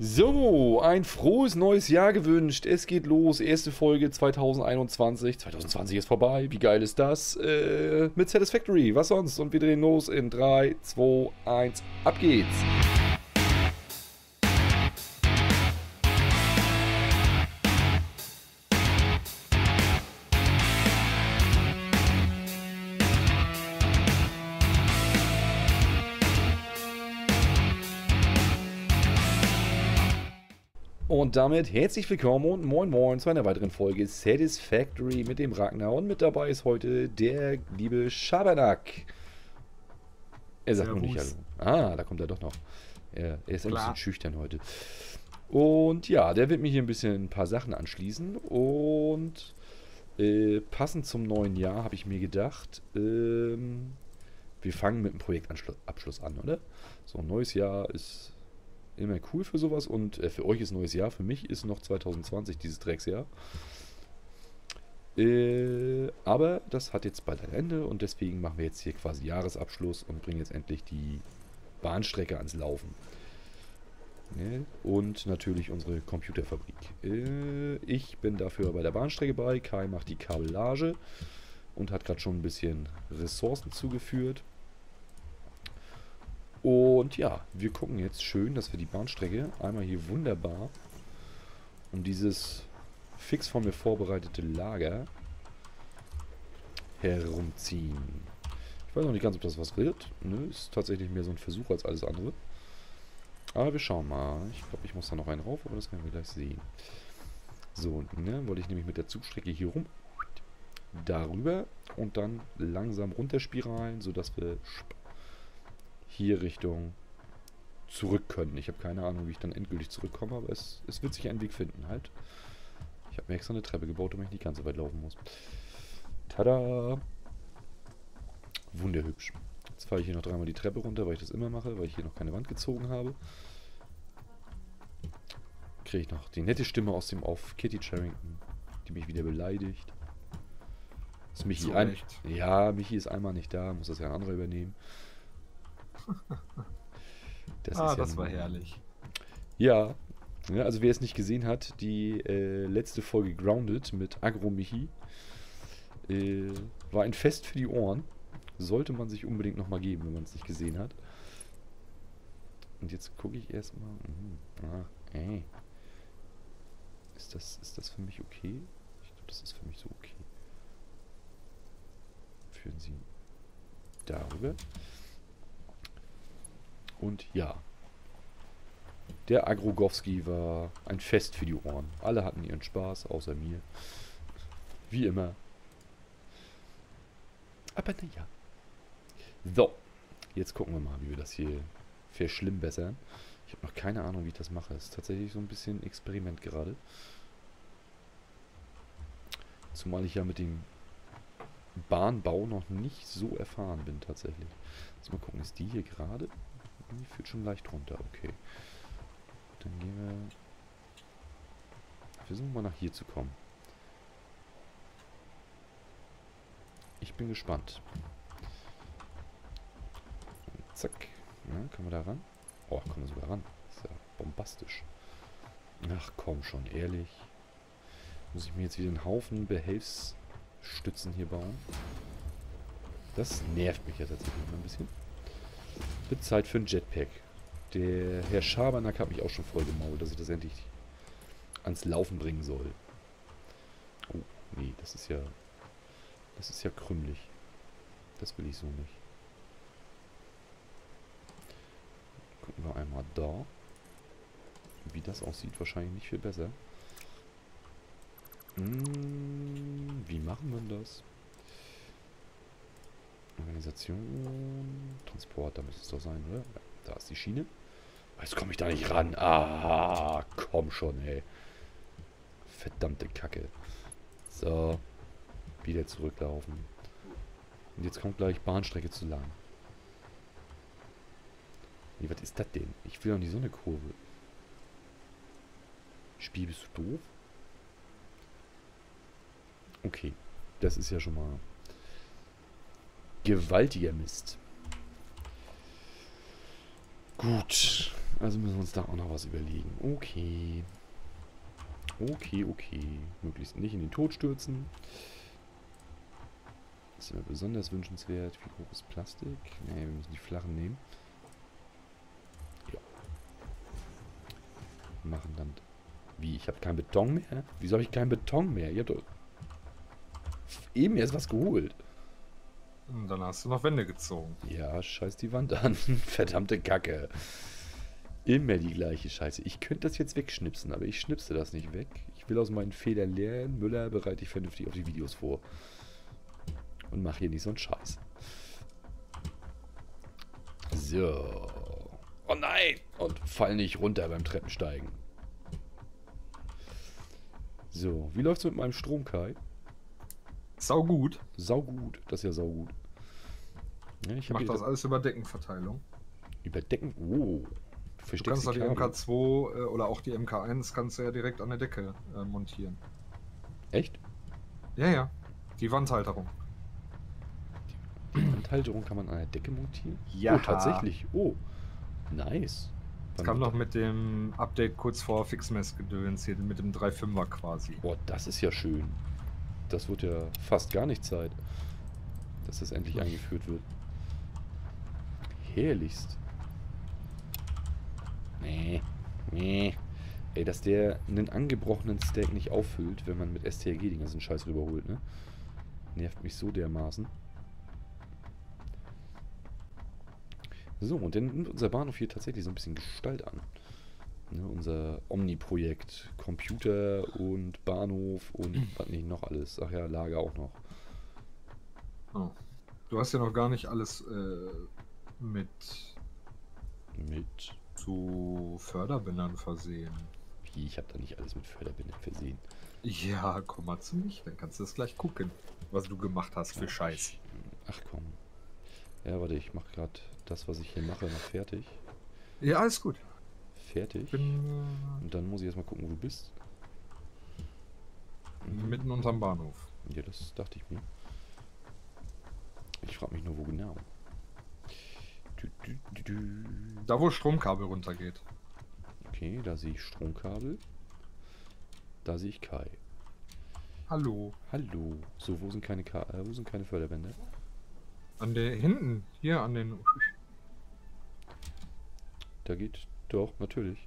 So, ein frohes neues Jahr gewünscht. Es geht los. Erste Folge 2021. 2020 ist vorbei. Wie geil ist das? Äh, mit Satisfactory. Was sonst? Und wir drehen los in 3, 2, 1. Ab geht's. Und damit herzlich willkommen und moin moin zu einer weiteren Folge Satisfactory mit dem Ragnar. Und mit dabei ist heute der liebe Schabernack. Er sagt nur nicht Hallo. Ah, da kommt er doch noch. Er, er ist Klar. ein bisschen schüchtern heute. Und ja, der wird mir hier ein bisschen ein paar Sachen anschließen. Und äh, passend zum neuen Jahr habe ich mir gedacht, ähm, wir fangen mit dem Projektabschluss an, oder? So ein neues Jahr ist immer cool für sowas und äh, für euch ist neues Jahr, für mich ist noch 2020 dieses Drecksjahr. Äh, aber das hat jetzt bald ein Ende und deswegen machen wir jetzt hier quasi Jahresabschluss und bringen jetzt endlich die Bahnstrecke ans Laufen. Ne? Und natürlich unsere Computerfabrik. Äh, ich bin dafür bei der Bahnstrecke bei. Kai macht die Kabellage und hat gerade schon ein bisschen Ressourcen zugeführt. Und ja, wir gucken jetzt schön, dass wir die Bahnstrecke einmal hier wunderbar um dieses fix von mir vorbereitete Lager herumziehen. Ich weiß noch nicht ganz, ob das was wird. Ne, ist tatsächlich mehr so ein Versuch als alles andere. Aber wir schauen mal. Ich glaube, ich muss da noch einen rauf, aber das werden wir gleich sehen. So, ne, wollte ich nämlich mit der Zugstrecke hier rum darüber und dann langsam runterspiralen, sodass wir hier Richtung zurück können. Ich habe keine Ahnung, wie ich dann endgültig zurückkomme, aber es, es wird sich einen Weg finden halt. Ich habe mir extra eine Treppe gebaut, damit ich nicht ganz so weit laufen muss. Tada! Wunderhübsch. Jetzt fahre ich hier noch dreimal die Treppe runter, weil ich das immer mache, weil ich hier noch keine Wand gezogen habe. Kriege ich noch die nette Stimme aus dem Auf Kitty Charrington, die mich wieder beleidigt. Ist Michi ein Ja, Michi ist einmal nicht da, muss das ja ein anderer übernehmen. Das ah, das ja war herrlich. Ja, ja, also wer es nicht gesehen hat, die äh, letzte Folge Grounded mit Agro Michi äh, war ein Fest für die Ohren. Sollte man sich unbedingt nochmal geben, wenn man es nicht gesehen hat. Und jetzt gucke ich erstmal. Mhm, ah, ey. Ist das, ist das für mich okay? Ich glaube, das ist für mich so okay. Führen Sie darüber. Und ja, der Agrogowski war ein Fest für die Ohren. Alle hatten ihren Spaß, außer mir. Wie immer. Aber naja. So, jetzt gucken wir mal, wie wir das hier verschlimmbessern. Ich habe noch keine Ahnung, wie ich das mache. Es ist tatsächlich so ein bisschen Experiment gerade. Zumal ich ja mit dem Bahnbau noch nicht so erfahren bin tatsächlich. Jetzt mal gucken, ist die hier gerade? Die führt schon leicht runter, okay. Dann gehen wir... Versuchen wir nach hier zu kommen. Ich bin gespannt. Zack. Ja, kommen wir da ran? Oh, kommen wir sogar ran. Ist ja bombastisch. Ach komm schon, ehrlich. Muss ich mir jetzt wieder einen Haufen Behelfsstützen hier bauen? Das nervt mich ja tatsächlich immer ein bisschen. Wird Zeit für ein Jetpack. Der Herr Schabernack hat mich auch schon voll gemault, dass ich das endlich ans Laufen bringen soll. Oh, nee, das ist ja... Das ist ja krümmelig. Das will ich so nicht. Gucken wir einmal da. Wie das aussieht, wahrscheinlich nicht viel besser. Hm, wie machen wir das? Organisation, Transport, da müsste es doch sein, oder? Ja, da ist die Schiene. Jetzt komme ich da nicht ran. Ah, komm schon, ey. Verdammte Kacke. So. Wieder zurücklaufen. Und jetzt kommt gleich Bahnstrecke zu lang. Nee, was ist das denn? Ich will doch nicht so eine Kurve. Spiel, bist du doof? Okay. Das ist ja schon mal gewaltiger Mist. Gut. Also müssen wir uns da auch noch was überlegen. Okay. Okay, okay. Möglichst nicht in den Tod stürzen. Das ist immer besonders wünschenswert. Wie hoch ist Plastik? Ne, wir müssen die flachen nehmen. Ja. Machen dann... Wie? Ich habe keinen Beton mehr? Wieso habe ich keinen Beton mehr? Ihr habt doch... Eben erst was geholt. Und dann hast du noch Wände gezogen. Ja, scheiß die Wand an. Verdammte Kacke. Immer die gleiche Scheiße. Ich könnte das jetzt wegschnipsen, aber ich schnipse das nicht weg. Ich will aus meinen Fehlern lernen. Müller bereite ich vernünftig auf die Videos vor. Und mache hier nicht so einen Scheiß. So. Oh nein! Und fall nicht runter beim Treppensteigen. So, wie läuft's mit meinem Strom, Kai? Sau gut. Sau gut, das ist ja sau gut. Ja, ich mache das alles über Deckenverteilung. Über Decken? Oh. Du kannst die, die MK2 äh, oder auch die MK1 kannst du ja direkt an der Decke äh, montieren. Echt? Ja, ja. Die Wandhalterung. Die, die Wandhalterung kann man an der Decke montieren? Ja. Oh, tatsächlich. Oh. Nice. Das kam noch mit dem Update kurz vor Fixmess-Gedöns hier, mit dem 3.5er quasi. Boah, das ist ja schön. Das wird ja fast gar nicht Zeit, dass das endlich eingeführt wird. Herrlichst. Nee. Nee. Ey, dass der einen angebrochenen Stack nicht auffüllt, wenn man mit STRG den ganzen Scheiß rüberholt, ne? Nervt mich so dermaßen. So, und dann nimmt unser Bahnhof hier tatsächlich so ein bisschen Gestalt an. Ne, unser Omni-Projekt. Computer und Bahnhof und was nicht noch alles. Ach ja, Lager auch noch. Oh. Du hast ja noch gar nicht alles äh, mit... Mit zu Förderbändern versehen. Wie? Ich habe da nicht alles mit Förderbändern versehen. Ja, komm mal zu mich, dann kannst du das gleich gucken, was du gemacht hast für Scheiß. Ach komm. Ja, warte, ich mache gerade das, was ich hier mache, noch fertig. Ja, alles gut. Fertig. Bin, Und dann muss ich erstmal gucken, wo du bist. Mhm. Mitten unterm Bahnhof. Ja, das dachte ich mir. Ich frage mich nur, wo genau. Du, du, du, da, wo Stromkabel runtergeht. Okay, da sehe ich Stromkabel. Da sehe ich Kai. Hallo. Hallo. So, wo sind keine Ka äh, wo sind keine Förderbänder? An der hinten, hier an den. Da geht doch, natürlich.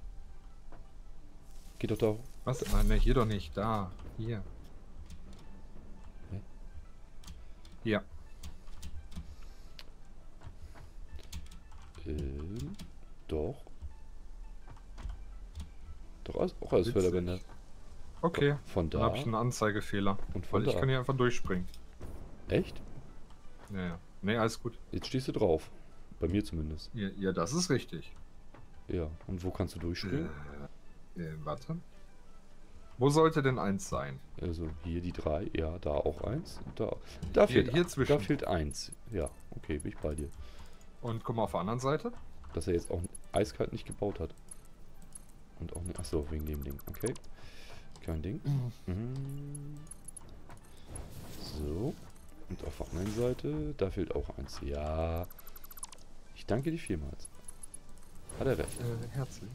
Geht doch da. Was? Nein, ne, hier doch nicht. Da. Hier. Hä? Ja. Ähm, doch. Doch, auch als Förderbänder. Okay. Von da. Dann habe ich einen Anzeigefehler. Und von weil da. ich kann hier einfach durchspringen. Echt? Ja, ja. Nee, alles gut. Jetzt stehst du drauf. Bei mir zumindest. Ja, ja das ist richtig. Ja, und wo kannst du durchspringen? Äh, äh, warte. Wo sollte denn eins sein? Also hier die drei, ja, da auch eins. Da, da, hier, fehlt, hier zwischen. da fehlt eins. Ja, okay, bin ich bei dir. Und guck mal auf der anderen Seite. Dass er jetzt auch eiskalt nicht gebaut hat. Und auch nicht. Achso, wegen dem Ding. Okay. Kein Ding. Mhm. So. Und auf der anderen Seite, da fehlt auch eins. Ja. Ich danke dir vielmals. Hat er recht. Äh, herzlich.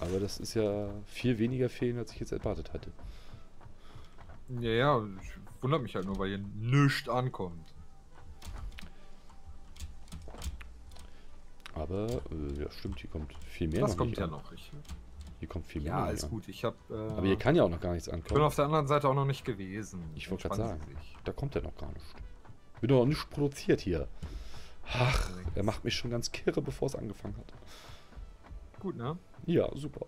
Aber das ist ja viel weniger fehlen, als ich jetzt erwartet hatte. Ja, ja, ich wundere mich halt nur, weil hier nichts ankommt. Aber, äh, ja stimmt, hier kommt viel mehr Das kommt ja an. noch. Ich, Hier kommt viel mehr ja, alles gut. Ich hab. Äh. Aber hier kann ja auch noch gar nichts ich bin ankommen. auf der anderen Seite auch noch nicht gewesen. Ich wollte gerade sagen. Da kommt ja noch gar nichts. Wird doch noch nicht produziert hier. Ach, er macht mich schon ganz kirre, bevor es angefangen hat. Gut, ne? Ja, super.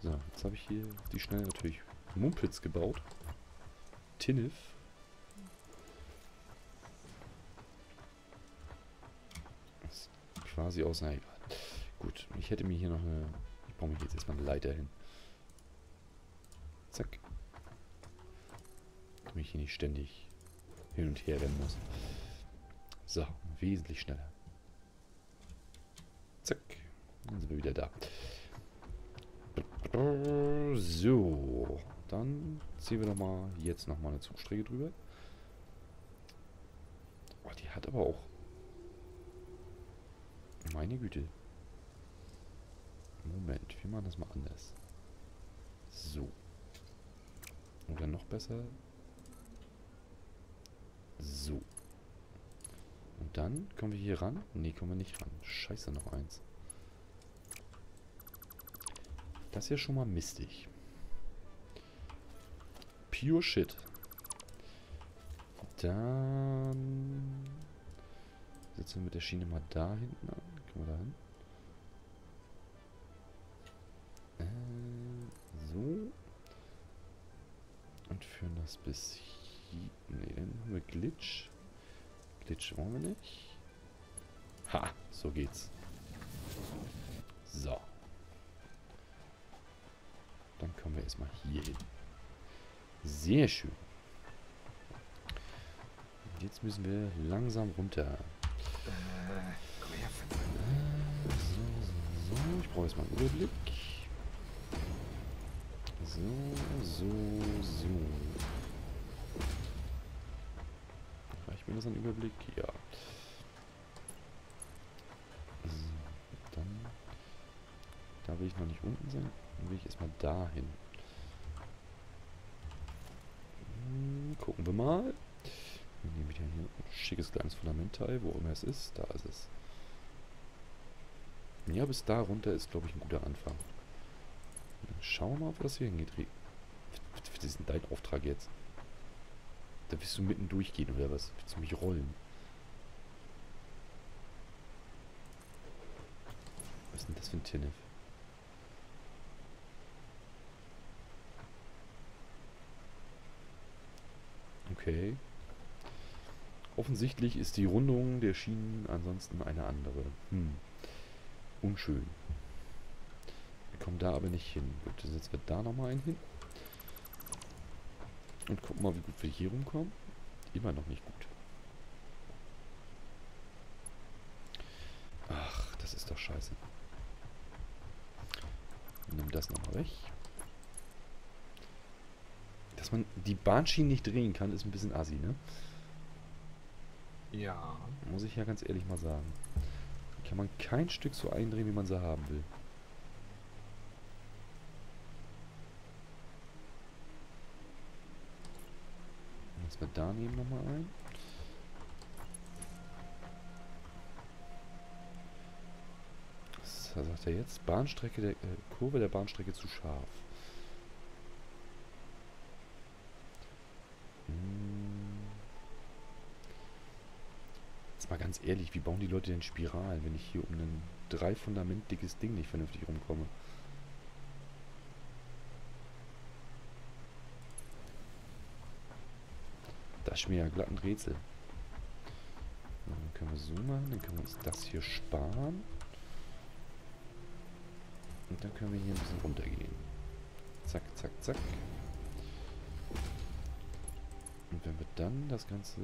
So, jetzt habe ich hier die schnell natürlich Mumpitz gebaut. Tinnif. Das ist quasi aus. Na egal. Gut, ich hätte mir hier noch eine. Ich brauche mir jetzt erstmal eine Leiter hin. Zack. Damit ich hier nicht ständig hin und her rennen muss. So, wesentlich schneller. Zack. Dann sind wir wieder da. So, dann ziehen wir noch mal jetzt noch mal eine Zugstrecke drüber. Oh, die hat aber auch. Meine Güte. Moment, wir machen das mal anders. So. Oder noch besser. So. Und dann kommen wir hier ran. Ne, kommen wir nicht ran. Scheiße, noch eins. Das ist ja schon mal mistig. Pure Shit. Dann setzen wir mit der Schiene mal da hinten an. Können wir da hin? Äh, so. Und führen das bis hier. Ne, dann haben wir Glitch. Glitch wollen wir nicht. Ha, so geht's. So. Dann kommen wir erstmal hier hin. Sehr schön. Jetzt müssen wir langsam runter. Äh, so, so, so. Ich brauche jetzt mal einen Überblick. So, so, so. Reicht mir das ein Überblick? Ja. So, dann. Da will ich noch nicht unten sein. Dann will ich erstmal dahin. Hm, gucken wir mal. Wir nehmen wieder hier ein schickes kleines Fundamenteil, wo immer es ist. Da ist es. Ja, bis da runter ist, glaube ich, ein guter Anfang. Dann schauen wir mal, ob das hier hingeht. Was ist denn dein Auftrag jetzt? Da willst du mitten durchgehen, oder was? Willst du mich rollen? Was ist denn das für ein Tinnef? Okay. Offensichtlich ist die Rundung der Schienen ansonsten eine andere. Hm. Unschön. Wir kommen da aber nicht hin. Gut, dann setzen wir da nochmal einen hin. Und gucken mal, wie gut wir hier rumkommen. Immer noch nicht gut. Ach, das ist doch scheiße. Nimm das nochmal weg. Dass man die Bahnschienen nicht drehen kann, ist ein bisschen assi, ne? Ja. Muss ich ja ganz ehrlich mal sagen. Kann man kein Stück so eindrehen, wie man sie haben will. Lass wir da nehmen nochmal ein. Was sagt er jetzt? Bahnstrecke der äh, Kurve der Bahnstrecke zu scharf. Jetzt mal ganz ehrlich, wie bauen die Leute denn Spiralen, wenn ich hier um ein drei Fundament dickes Ding nicht vernünftig rumkomme? Mir ja glatt ein Rätsel. Dann können wir so machen, dann können wir uns das hier sparen. Und dann können wir hier ein bisschen runtergehen. Zack, zack, zack. Und wenn wir dann das Ganze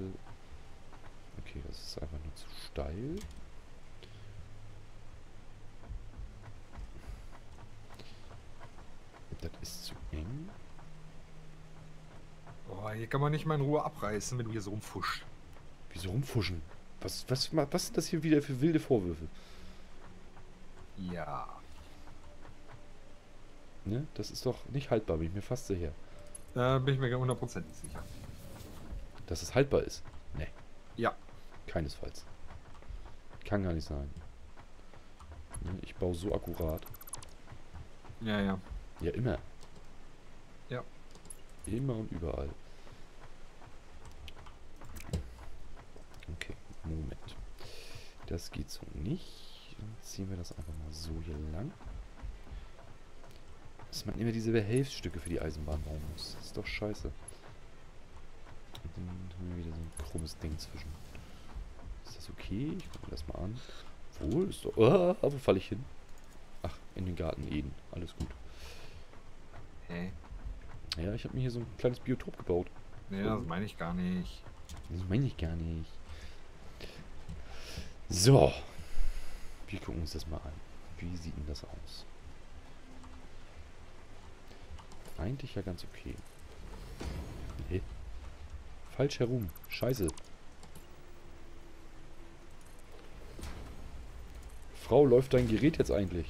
Okay, das ist einfach nur zu steil. Das ist zu eng. Boah, hier kann man nicht mal in Ruhe abreißen, wenn du hier so rumfuschst. Wieso rumfuschen? Was, was, was sind das hier wieder für wilde Vorwürfe? Ja. Ne? Das ist doch nicht haltbar, bin ich mir fast sicher. Da bin ich mir hundertprozentig sicher. Dass es haltbar ist? Ne. Ja. Keinesfalls. Kann gar nicht sein. Ne, ich baue so akkurat. Ja, ja. Ja, immer. Immer und überall. Okay, Moment. Das geht so nicht. Dann ziehen wir das einfach mal so hier lang. Dass man immer diese Behelfsstücke für die Eisenbahn bauen muss. Das ist doch scheiße. Und dann haben wir wieder so ein krummes Ding zwischen. Ist das okay? Ich gucke mir das mal an. Wohl, ist doch... Oh, wo falle ich hin? Ach, in den Garten Eden. Alles gut. Hä? Ja, ich habe mir hier so ein kleines Biotop gebaut. Nee, das meine ich gar nicht. Das meine ich gar nicht. So. Wir gucken uns das mal an. Wie sieht denn das aus? Eigentlich ja ganz okay. Nee. Falsch herum. Scheiße. Frau, läuft dein Gerät jetzt eigentlich?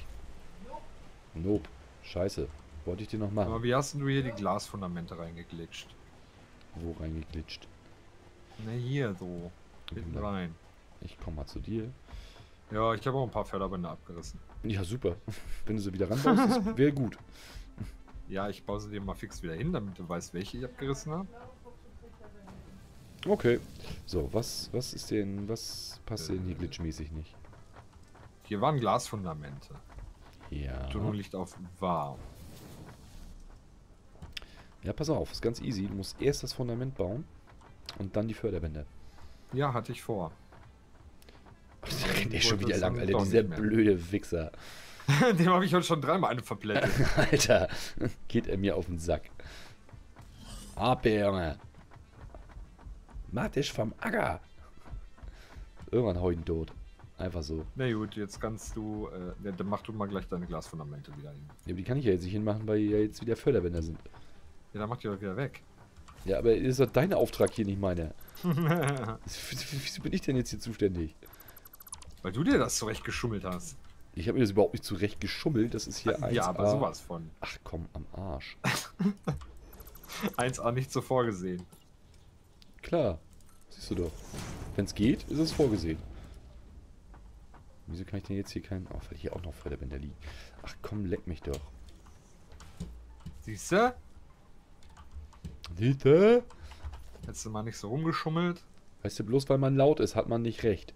Nope. Scheiße. Wollte ich dir noch machen. Aber wie hast du hier die Glasfundamente reingeglitscht? Wo reingeglitscht? Na hier so. Hinten rein. Ich komme mal zu dir. Ja, ich habe auch ein paar Förderbänder abgerissen. Ja, super. Wenn du sie wieder ranbaust, wäre gut. Ja, ich baue sie dir mal fix wieder hin, damit du weißt, welche ich abgerissen habe. Okay. So, was, was ist denn, was passt denn hier glitchmäßig nicht? Hier waren Glasfundamente. Ja. Betonung liegt auf warm. Ja, pass auf, ist ganz easy. Du musst erst das Fundament bauen und dann die Förderbänder. Ja, hatte ich vor. Da rennt der schon wieder lang, Alter, dieser blöde Wichser. Dem habe ich heute schon dreimal eine verblättert. Alter, geht er mir auf den Sack. Ab, Junge. Mach dich vom Acker. Irgendwann hau ihn tot. Einfach so. Na gut, jetzt kannst du, äh, dann mach du mal gleich deine Glasfundamente wieder hin. Ja, aber die kann ich ja jetzt nicht hinmachen, weil ja jetzt wieder Förderbänder sind. Ja, dann mach die doch wieder weg. Ja, aber ist doch dein Auftrag hier, nicht meiner. Wieso bin ich denn jetzt hier zuständig? Weil du dir das zurecht geschummelt hast. Ich habe mir das überhaupt nicht zurecht geschummelt. Das ist hier 1A. Ja, aber sowas von. Ach komm, am Arsch. 1A nicht so vorgesehen. Klar. Siehst du doch. Wenn es geht, ist es vorgesehen. Wieso kann ich denn jetzt hier keinen... Oh, weil hier auch noch Förderbänder liegen. Ach komm, leck mich doch. Siehst du? Du? Hättest du mal nicht so rumgeschummelt? Weißt du, bloß weil man laut ist, hat man nicht recht.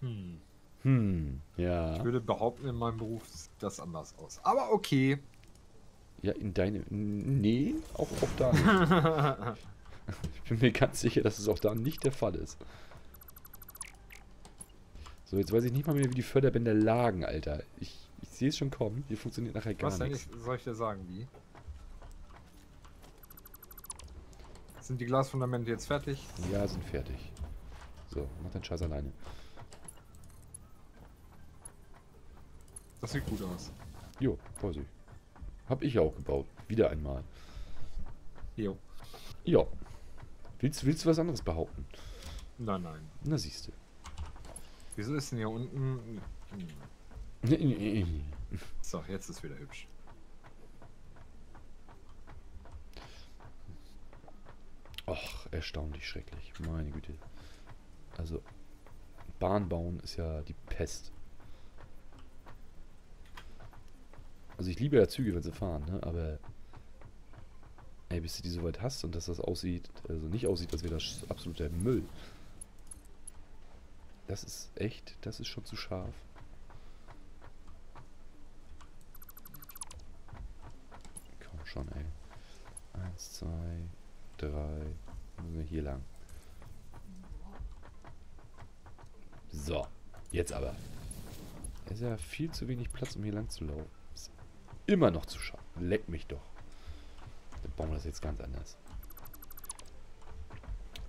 Hm. Hm, ja. Ich würde behaupten, in meinem Beruf sieht das anders aus. Aber okay. Ja, in deinem... Nee, auch, auch da nicht. ich bin mir ganz sicher, dass es auch da nicht der Fall ist. So, jetzt weiß ich nicht mal mehr, wie die Förderbänder lagen, Alter. Ich, ich sehe es schon kommen. Hier funktioniert nachher gar Was nichts. Was soll ich dir sagen, wie? Sind die Glasfundamente jetzt fertig? Ja, sind fertig. So, mach deinen Scheiß alleine. Das sieht gut aus. Jo, ich. Hab ich auch gebaut. Wieder einmal. Jo. Ja. Willst, willst du was anderes behaupten? Nein, nein. Na, siehst du. Wieso ist denn hier unten... So, jetzt ist wieder hübsch. Och, erstaunlich schrecklich. Meine Güte. Also, Bahn bauen ist ja die Pest. Also ich liebe ja Züge, wenn sie fahren, ne? Aber ey, bis du die so weit hast und dass das aussieht, also nicht aussieht, als wäre das absoluter Müll. Das ist echt, das ist schon zu scharf. Komm schon, ey. Eins, zwei, drei. Wir hier lang. So, jetzt aber. Es ist ja viel zu wenig Platz, um hier lang zu laufen. Ist immer noch zu scharf. Leck mich doch. Dann bauen wir das jetzt ganz anders.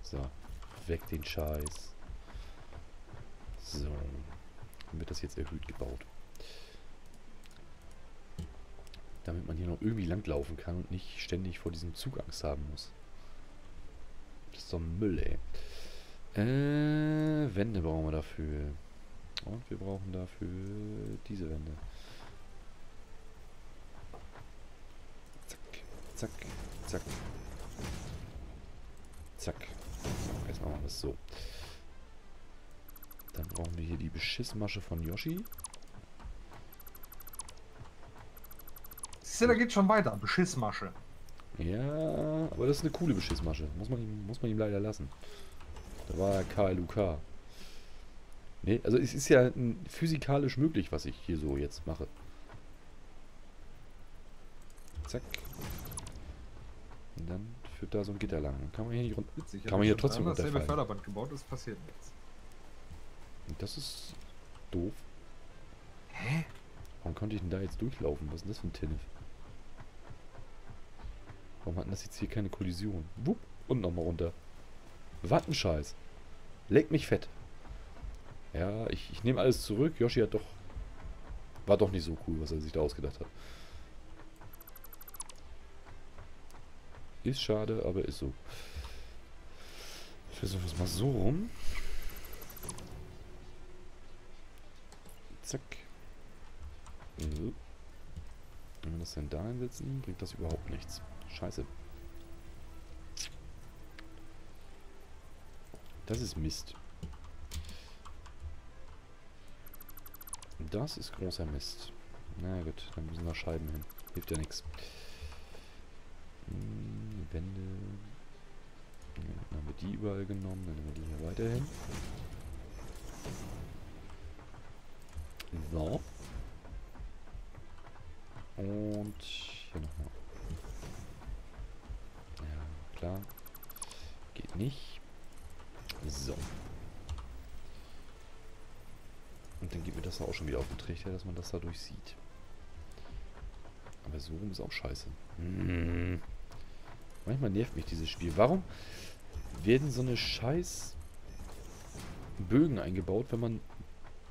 So, weg den Scheiß. So, dann wird das jetzt erhöht gebaut. Damit man hier noch irgendwie langlaufen kann und nicht ständig vor diesem Zug Angst haben muss. Das ist doch Müll, ey. Äh, Wände brauchen wir dafür. Und wir brauchen dafür diese Wände. Zack, zack, zack. Zack. Jetzt machen wir das so. Dann brauchen wir hier die Beschissmasche von Yoshi. Siehst du, da geht schon weiter. Beschissmasche. Ja, aber das ist eine coole Beschissmasche. Muss man ihm, muss man ihm leider lassen. Da war ja KLUK. Nee, also es ist ja physikalisch möglich, was ich hier so jetzt mache. Zack. Und dann führt da so ein Gitter lang. Kann man hier nicht runter. Witzig, Kann man hier trotzdem Das dasselbe runterfallen. Förderband gebaut, es passiert nichts. Und das ist doof. Hä? Warum konnte ich denn da jetzt durchlaufen? Was ist denn das für ein Tinnef? Warum hatten das jetzt hier keine Kollision? Wupp, und nochmal runter. Wattenscheiß. Leck mich fett. Ja, ich, ich nehme alles zurück. Yoshi hat doch... War doch nicht so cool, was er sich da ausgedacht hat. Ist schade, aber ist so. Ich versuche es mal so rum. Zack. Wenn wir das denn da einsetzen, bringt das überhaupt nichts. Scheiße. Das ist Mist. Das ist großer Mist. Na gut, dann müssen da Scheiben hin. Hilft ja nichts. Hm, Wände. Dann haben wir die überall genommen, dann nehmen wir die hier weiterhin. So. Und hier nochmal. Klar. Geht nicht. So. Und dann geht mir das auch schon wieder auf den Trichter, dass man das dadurch sieht. Aber so rum ist auch scheiße. Hm. Manchmal nervt mich dieses Spiel. Warum werden so eine scheiß Bögen eingebaut, wenn man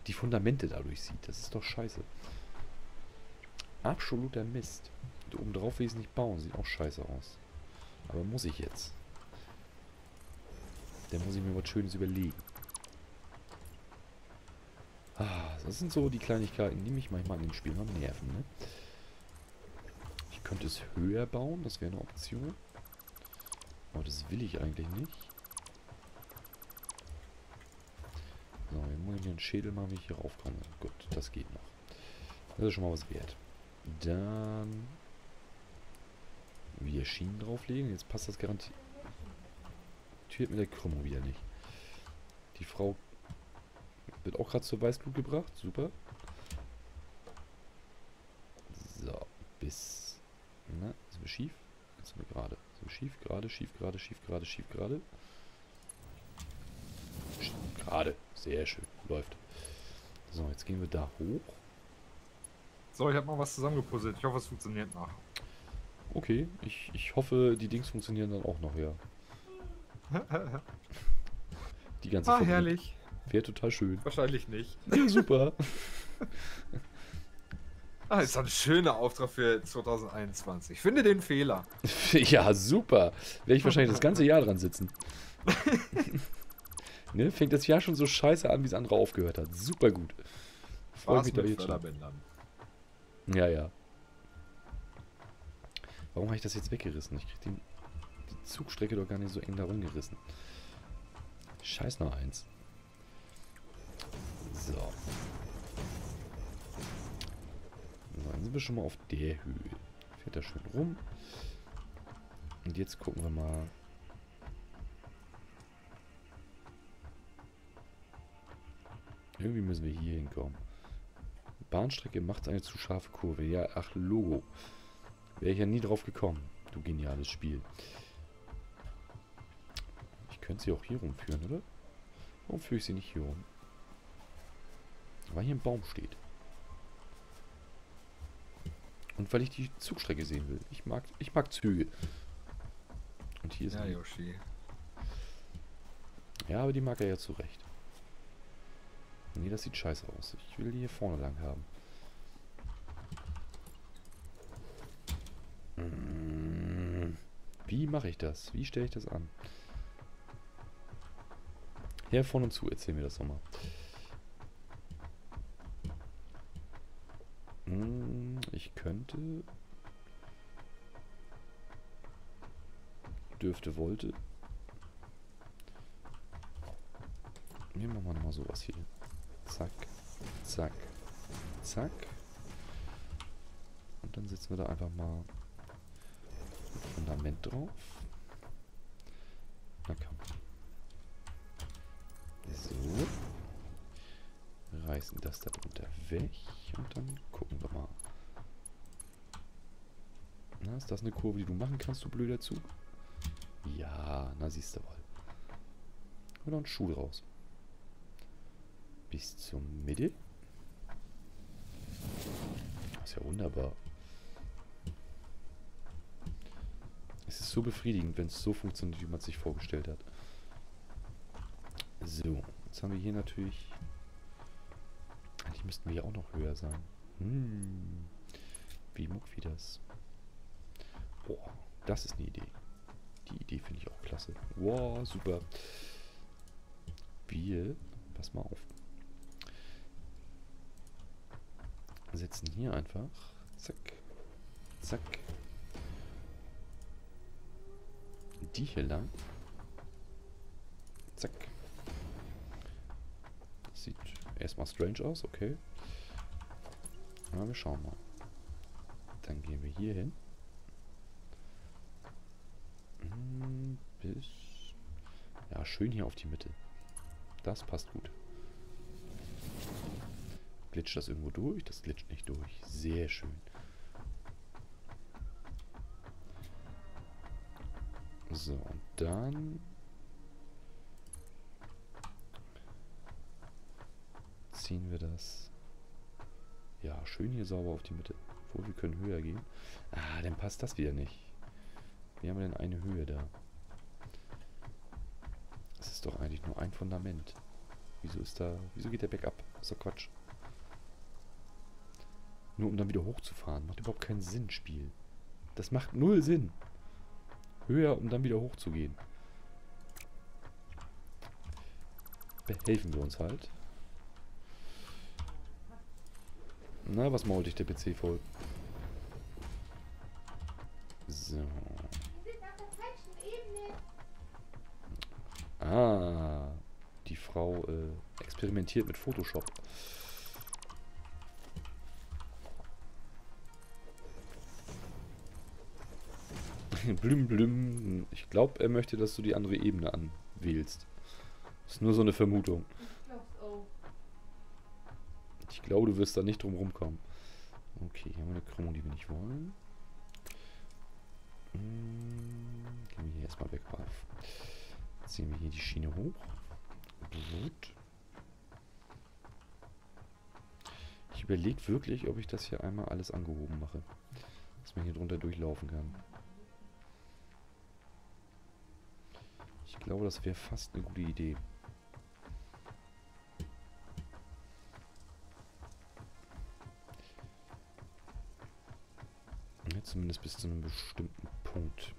die Fundamente dadurch sieht? Das ist doch scheiße. Absoluter Mist. Und oben drauf will ich es nicht bauen. Sieht auch scheiße aus. Aber muss ich jetzt. Dann muss ich mir was Schönes überlegen. Ah, das sind so die Kleinigkeiten, die mich manchmal an dem Spiel am nerven. Ne? Ich könnte es höher bauen, das wäre eine Option. Aber das will ich eigentlich nicht. So, jetzt muss ich mir einen Schädel machen, wie ich hier raufkomme. Gut, das geht noch. Das ist schon mal was wert. Dann wir Schienen drauflegen. Jetzt passt das garantiert mit der Krümmung wieder nicht. Die Frau wird auch gerade zur Weißblut gebracht. Super. So, bis... Na, sind wir schief? Jetzt sind wir gerade. Sind wir schief, gerade, schief, gerade, schief, gerade, schief, gerade. Gerade. Sehr schön. Läuft. So, jetzt gehen wir da hoch. So, ich habe mal was zusammengepuzzelt. Ich hoffe, es funktioniert nach. Okay, ich, ich hoffe, die Dings funktionieren dann auch noch, ja. die ganze Ah, Fabrik. herrlich. Wäre total schön. Wahrscheinlich nicht. Ja, super. ah, ist ein schöner Auftrag für 2021. Finde den Fehler. ja, super. Werde ich wahrscheinlich das ganze Jahr dran sitzen. ne? Fängt das Jahr schon so scheiße an, wie es andere aufgehört hat. Super gut. Freue mich da jetzt schon. Ja, ja. Warum habe ich das jetzt weggerissen? Ich krieg die, die Zugstrecke doch gar nicht so eng da rumgerissen. Scheiß noch eins. So. So, dann sind wir schon mal auf der Höhe. Fährt da schön rum. Und jetzt gucken wir mal. Irgendwie müssen wir hier hinkommen. Bahnstrecke macht eine zu scharfe Kurve. Ja, ach, Logo. Wäre ich ja nie drauf gekommen. Du geniales Spiel. Ich könnte sie auch hier rumführen, oder? Warum führe ich sie nicht hier rum? Weil hier ein Baum steht. Und weil ich die Zugstrecke sehen will. Ich mag, ich mag Züge. Und hier ist Ja, Yoshi. Ja, aber die mag er ja zurecht. Nee, das sieht scheiße aus. Ich will die hier vorne lang haben. Hm. Wie mache ich das? Wie stelle ich das an? Her von und zu, erzähl mir das nochmal. Hm, ich könnte... Dürfte, wollte. Nehmen wir mal sowas hier. Zack, zack, zack. Und dann setzen wir da einfach mal Fundament drauf. Na komm. So. Reißen das da drunter weg und dann gucken wir mal. Na, ist das eine Kurve, die du machen kannst, du blöder Zug? Ja, na siehst du wohl. Und dann Schuh draus. Bis zur Mitte. Das ist ja wunderbar. Es ist so befriedigend, wenn es so funktioniert, wie man es sich vorgestellt hat. So, jetzt haben wir hier natürlich... Eigentlich müssten wir ja auch noch höher sein. Hm. Wie muck wie das. Boah, das ist eine Idee. Die Idee finde ich auch klasse. Wow, super. Wir, pass mal auf. setzen hier einfach. Zack. Zack. Die hier lang. Zack. Sieht erstmal strange aus, okay. Na, wir schauen mal. Dann gehen wir hier hin. Hm, bis... Ja, schön hier auf die Mitte. Das passt gut. Glitscht das irgendwo durch? Das glitscht nicht durch. Sehr schön. So, und dann... Ziehen wir das... Ja, schön hier sauber auf die Mitte. Obwohl, wir können höher gehen. Ah, dann passt das wieder nicht. Wie haben wir denn eine Höhe da? Das ist doch eigentlich nur ein Fundament. Wieso ist da... Wieso geht der Backup? ist doch Quatsch. Nur um dann wieder hochzufahren. Macht überhaupt keinen Sinn, Spiel. Das macht null Sinn. Höher, um dann wieder hochzugehen. Behelfen wir uns halt. Na, was mault dich der PC voll? So. Ah, die Frau äh, experimentiert mit Photoshop. blüm blüm. Ich glaube, er möchte, dass du die andere Ebene anwählst. Ist nur so eine Vermutung. Ich glaube, du wirst da nicht drum rumkommen. Okay, hier haben wir eine Krümmung, die wir nicht wollen. Hm, gehen wir hier erstmal weg auf. Ziehen wir hier die Schiene hoch. Gut. Ich überlege wirklich, ob ich das hier einmal alles angehoben mache. Dass man hier drunter durchlaufen kann. Ich glaube, das wäre fast eine gute Idee. Ja, zumindest bis zu einem bestimmten Punkt.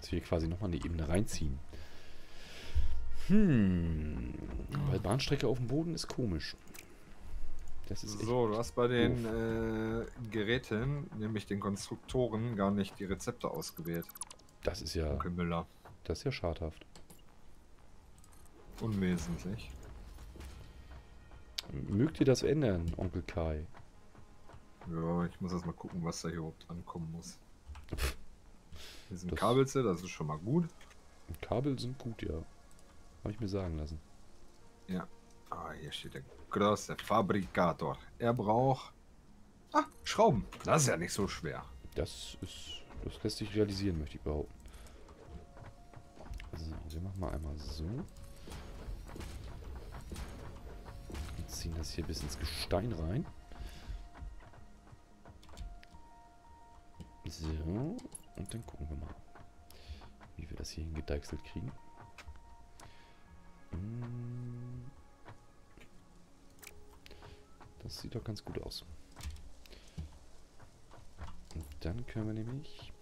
Dass wir quasi nochmal eine Ebene reinziehen. Hm. Weil Bahnstrecke auf dem Boden ist komisch. Das ist so, du hast bei den äh, Geräten, nämlich den Konstruktoren, gar nicht die Rezepte ausgewählt. Das ist ja. Onkel Müller. Das ist ja schadhaft. Unwesentlich. Mögt ihr das ändern, Onkel Kai? Ja, ich muss erst mal gucken, was da hier überhaupt ankommen muss. Hier sind Kabelset, das ist schon mal gut. Kabel sind gut, ja. Habe ich mir sagen lassen. Ja. Ah, hier steht der große Fabrikator. Er braucht... Ah, Schrauben. Das ist ja nicht so schwer. Das ist... Das lässt sich realisieren, möchte ich behaupten. So, wir machen mal einmal so. Und ziehen das hier bis ins Gestein rein. So, und dann gucken wir mal, wie wir das hier hingedeichselt kriegen. Hm. Das sieht doch ganz gut aus. Dann können wir nämlich...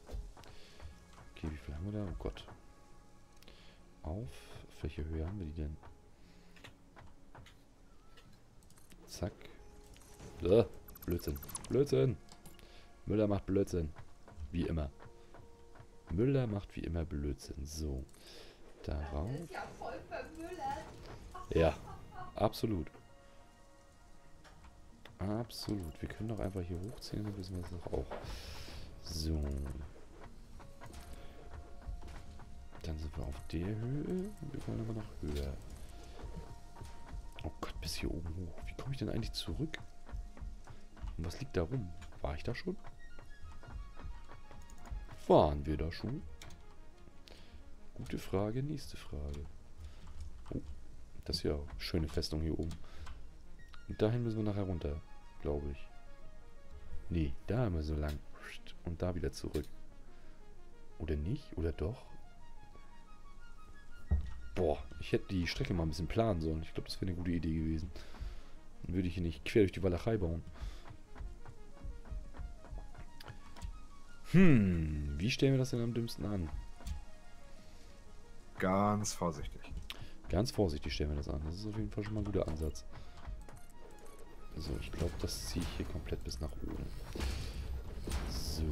Okay, wie viel haben wir da? Oh Gott auf. Welche Höhe haben wir die denn? Zack. Äh, Blödsinn. Blödsinn. Müller macht Blödsinn. Wie immer. Müller macht wie immer Blödsinn. So. Darauf. Ja, absolut. Absolut. Wir können doch einfach hier hochziehen, dann wissen wir es doch auch. So. Dann sind wir auf der Höhe. Wir wollen aber noch höher. Oh Gott, bis hier oben hoch. Wie komme ich denn eigentlich zurück? Und was liegt da rum? War ich da schon? Waren wir da schon? Gute Frage, nächste Frage. Oh, das ist ja schöne Festung hier oben. Und dahin müssen wir nachher runter, glaube ich. Nee, da haben wir so lang. Und da wieder zurück. Oder nicht? Oder doch? Boah, ich hätte die Strecke mal ein bisschen planen sollen. Ich glaube, das wäre eine gute Idee gewesen. Dann würde ich hier nicht quer durch die Walachei bauen. Hm, wie stellen wir das denn am dümmsten an? Ganz vorsichtig. Ganz vorsichtig stellen wir das an. Das ist auf jeden Fall schon mal ein guter Ansatz. So, ich glaube, das ziehe ich hier komplett bis nach oben. So.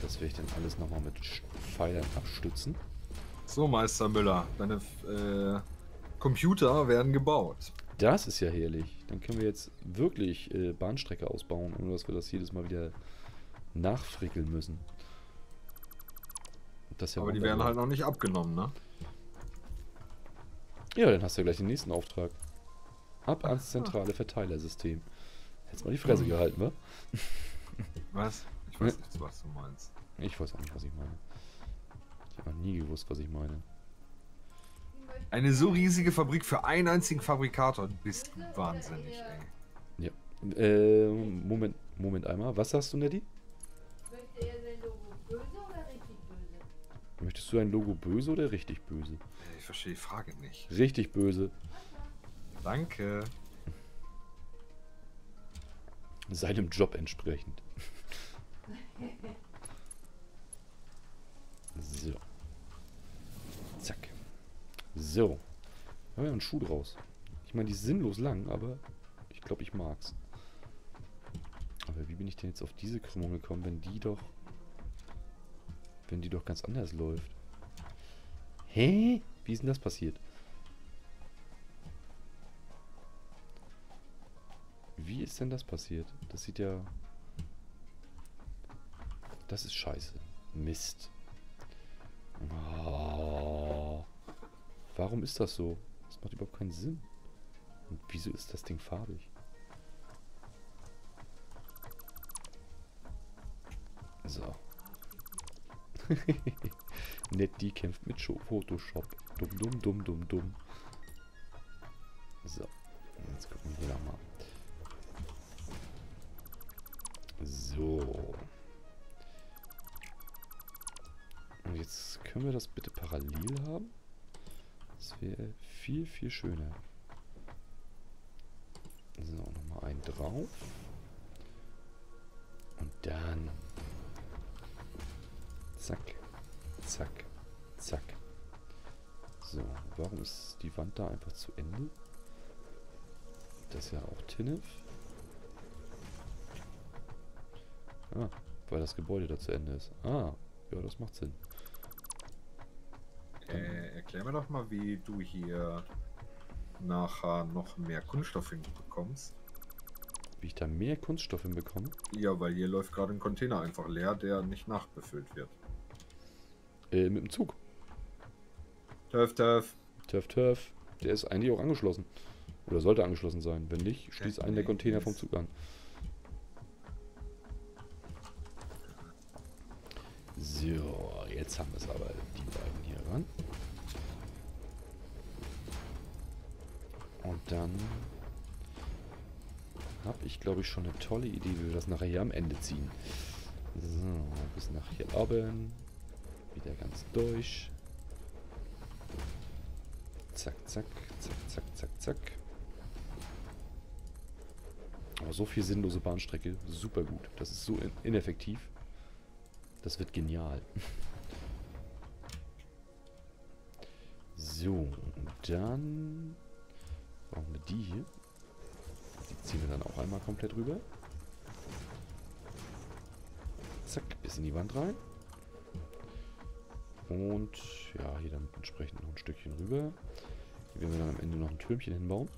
Das werde ich dann alles nochmal mit Pfeilern abstützen. So, Meister Müller, deine äh, Computer werden gebaut. Das ist ja herrlich. Dann können wir jetzt wirklich äh, Bahnstrecke ausbauen, ohne dass wir das jedes Mal wieder nachfrickeln müssen. Ja Aber die werden halt noch nicht abgenommen, ne? Ja, dann hast du ja gleich den nächsten Auftrag. Ab ans zentrale Verteilersystem. Hättest mal die Fresse hm. gehalten, wa? Was? Ich weiß nicht, was du meinst. Ich weiß auch nicht, was ich meine. Ich habe noch nie gewusst, was ich meine. Eine so riesige Fabrik für einen einzigen Fabrikator. Du bist wahnsinnig, ey. Ja. Äh, Moment, Moment einmal. Was sagst du, Neddy? Möchte er sein Logo böse oder richtig böse? Möchtest du ein Logo böse oder richtig böse? Ich verstehe die Frage nicht. Richtig böse. Danke. Seinem Job entsprechend. so. Zack. So. Da haben wir einen Schuh draus. Ich meine, die ist sinnlos lang, aber ich glaube, ich mag's. Aber wie bin ich denn jetzt auf diese Krümmung gekommen, wenn die doch... Wenn die doch ganz anders läuft? Hä? Wie ist denn das passiert? Wie ist denn das passiert? Das sieht ja... Das ist scheiße. Mist. Oh. Warum ist das so? Das macht überhaupt keinen Sinn. Und wieso ist das Ding farbig? So. Nett, die kämpft mit Photoshop. Dumm, dumm, dumm, dumm, dumm. So. Jetzt gucken wir nochmal. So. Und jetzt können wir das bitte parallel haben. Das wäre viel, viel schöner. So, nochmal einen drauf. Und dann... Zack. Zack. Zack. So, warum ist die Wand da einfach zu Ende? Das ist ja auch Tinnef. Ah, weil das Gebäude da zu Ende ist. Ah, ja, das macht Sinn. Äh, erklär mir doch mal, wie du hier nachher noch mehr Kunststoff hinbekommst. Wie ich da mehr Kunststoff hinbekomme? Ja, weil hier läuft gerade ein Container einfach leer, der nicht nachbefüllt wird. Äh, mit dem Zug. Töff, töff. Töff, töff. Der ist eigentlich auch angeschlossen. Oder sollte angeschlossen sein. Wenn nicht, schließt einen der Container vom Zug an. So, jetzt haben wir es aber die beiden hier ran. Und dann habe ich, glaube ich, schon eine tolle Idee, wie wir das nachher hier am Ende ziehen. So, bis nach hier oben. Wieder ganz durch. Zack, zack, zack, zack, zack, zack. Aber so viel sinnlose Bahnstrecke, super gut. Das ist so ineffektiv. Das wird genial. so, und dann brauchen wir die hier. Die ziehen wir dann auch einmal komplett rüber. Zack, bis in die Wand rein. Und ja, hier dann entsprechend noch ein Stückchen rüber. Hier werden wir dann am Ende noch ein Türmchen hinbauen.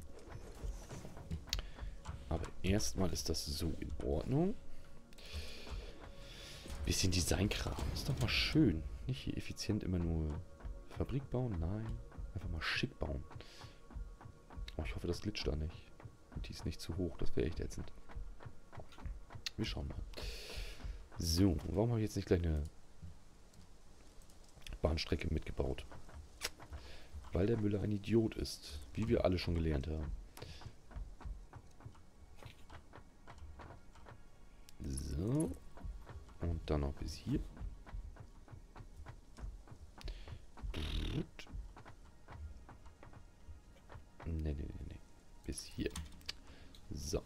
Aber erstmal ist das so in Ordnung. Bisschen Designkram. Ist doch mal schön. Nicht hier effizient immer nur Fabrik bauen. Nein. Einfach mal schick bauen. Oh, ich hoffe, das glitscht da nicht. Und die ist nicht zu hoch. Das wäre echt ätzend. Wir schauen mal. So, warum habe ich jetzt nicht gleich eine Bahnstrecke mitgebaut? Weil der Müller ein Idiot ist. Wie wir alle schon gelernt haben. So. Und dann noch bis hier. Gut. Ne, ne, ne, ne. Bis hier. So.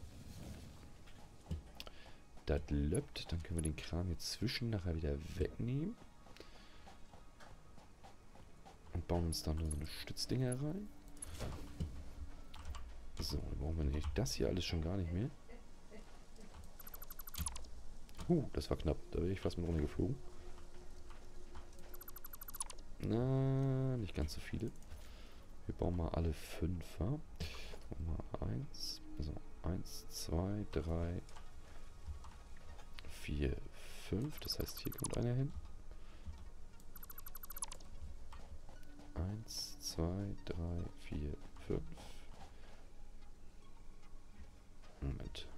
Das löppt. Dann können wir den Kram jetzt zwischen nachher wieder wegnehmen. Und bauen uns dann nur so eine Stützdinger rein. So, dann brauchen wir nämlich das hier alles schon gar nicht mehr. Huh, das war knapp. Da wäre ich fast mit runtergeflogen. Na, nicht ganz so viele. Wir bauen mal alle Fünfer. Mal eins, also eins, zwei, drei, vier, fünf. Das heißt, hier kommt einer hin. Eins, zwei, drei, vier, fünf. Moment.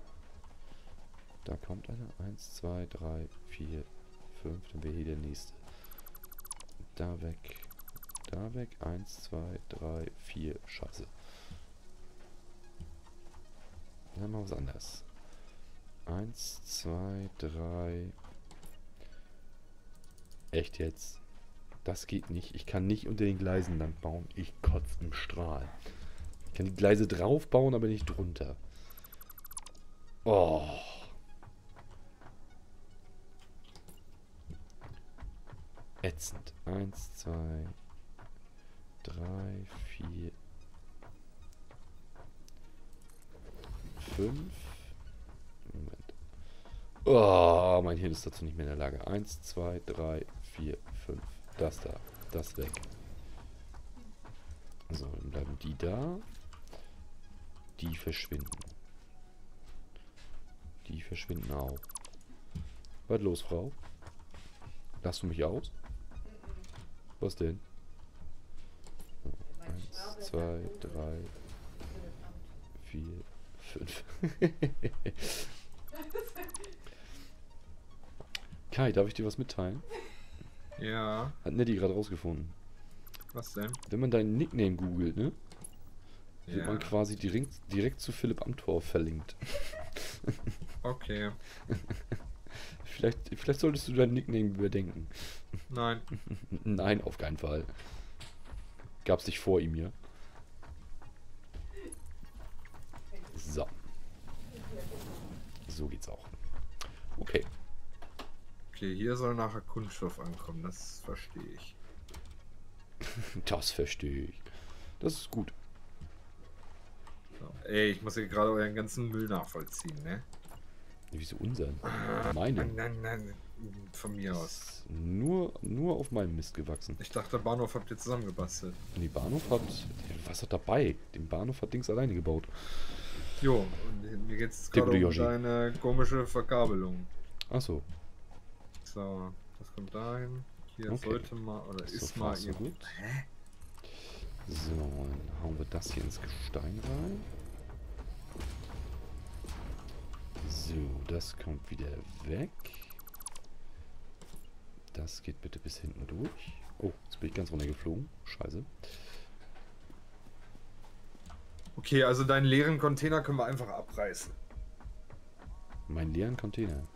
Da kommt einer. Eins, zwei, drei, vier, fünf. Dann wäre hier der nächste. Da weg. Da weg. Eins, zwei, drei, vier. Scheiße. Dann machen wir was anderes. Eins, zwei, drei. Echt jetzt? Das geht nicht. Ich kann nicht unter den Gleisen lang bauen. Ich kotze im Strahl. Ich kann die Gleise drauf bauen, aber nicht drunter. Oh. Ätzend. Eins, zwei, drei, vier, fünf. Moment. Oh, mein Hirn ist dazu nicht mehr in der Lage. Eins, zwei, drei, vier, fünf. Das da. Das weg. So, dann bleiben die da. Die verschwinden. Die verschwinden auch. Was los, Frau? Lass du mich aus? Was denn? Eins, zwei, drei, vier, fünf. Kai, darf ich dir was mitteilen? Ja, Hat Nettie gerade rausgefunden. was denn? Wenn man deinen Nickname googelt, ne? Wird Ja, man quasi direkt, direkt zu Philipp Amthor verlinkt. okay. Vielleicht, vielleicht solltest du deinen Nickname überdenken. Nein, Nein, auf keinen Fall. Gab's nicht vor ihm hier. So. So geht's auch. Okay. okay, hier soll nachher Kunststoff ankommen, das verstehe ich. Das verstehe ich. Das ist gut. So. Ey, ich muss hier gerade euren ganzen Müll nachvollziehen, ne? Wieso unseren? Nein, Meinen. nein, nein, von mir aus. Ist Nur, nur auf meinem Mist gewachsen. Ich dachte, Bahnhof habt ihr zusammengebastelt. Und die Bahnhof hat. Was hat dabei? Den Bahnhof hat Dings alleine gebaut. Jo, und mir geht's Der gerade um deine komische Verkabelung. Achso. So, das kommt dahin. Hier Okay. sollte mal, oder So ist far, mal so gut. So, dann hauen wir das hier ins Gestein rein. So, das kommt wieder weg. Das geht bitte bis hinten durch. Oh, jetzt bin ich ganz runtergeflogen. Scheiße. Okay, also deinen leeren Container können wir einfach abreißen. Mein leeren Container.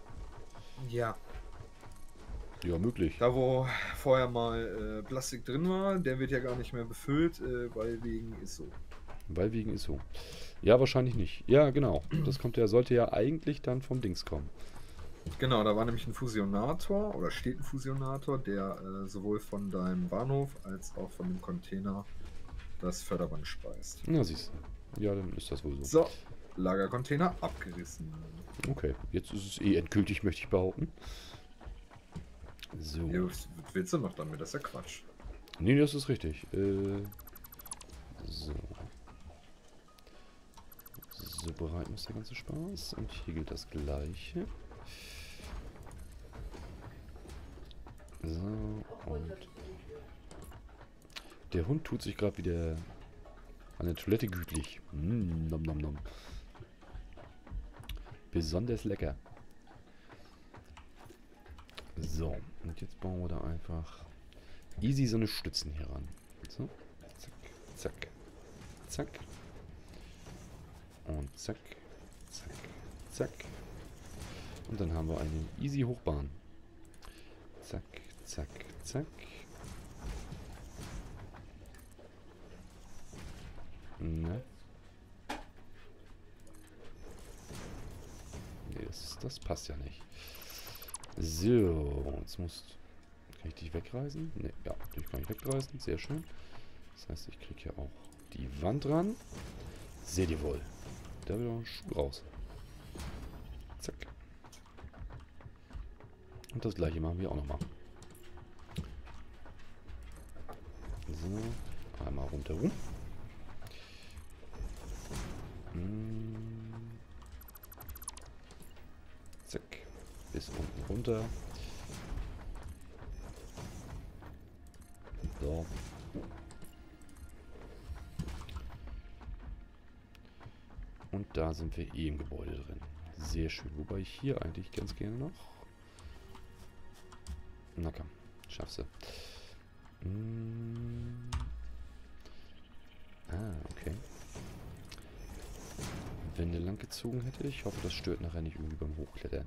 Ja. Ja, möglich. Da wo vorher mal äh, Plastik drin war, der wird ja gar nicht mehr befüllt, äh, weil wegen ist so. Weil wegen ist so. Ja, wahrscheinlich nicht. Ja, genau. Das kommt ja, sollte ja eigentlich dann vom Dings kommen. Genau, da war nämlich ein Fusionator oder steht ein Fusionator, der äh, sowohl von deinem Bahnhof als auch von dem Container das Förderband speist. Na, siehst du. Ja, dann ist das wohl so. So, Lagercontainer abgerissen. Okay, jetzt ist es eh endgültig, möchte ich behaupten. So. Ja, was was willst du noch damit? Das ist ja Quatsch. Nee, das ist richtig. Äh, so. So bereiten ist der ganze Spaß. Und hier gilt das gleiche. So, und der Hund tut sich gerade wieder an der Toilette gütlich. Mm, nom nom nom. Besonders lecker. So, und jetzt bauen wir da einfach easy so eine Stützen hier ran. So, zack, zack, zack. Und zack, zack, zack. Und dann haben wir eine easy Hochbahn. Zack, zack, zack. Ne? Nee, das, das passt ja nicht. So, jetzt muss... Kann ich dich wegreißen? Ne, ja, dich kann ich wegreißen. Sehr schön. Das heißt, ich kriege hier auch die Wand ran. Seht ihr wohl. Da noch ein Schuh raus. Zack. Und das gleiche machen wir auch nochmal. So, einmal rundherum. Hm. Zack. Bis unten runter. So. Da sind wir eh im Gebäude drin. Sehr schön. Wobei ich hier eigentlich ganz gerne noch... Na komm, schaffst du. Hm. Ah, okay. Wände lang gezogen hätte. Ich hoffe, das stört nachher nicht irgendwie beim Hochklettern.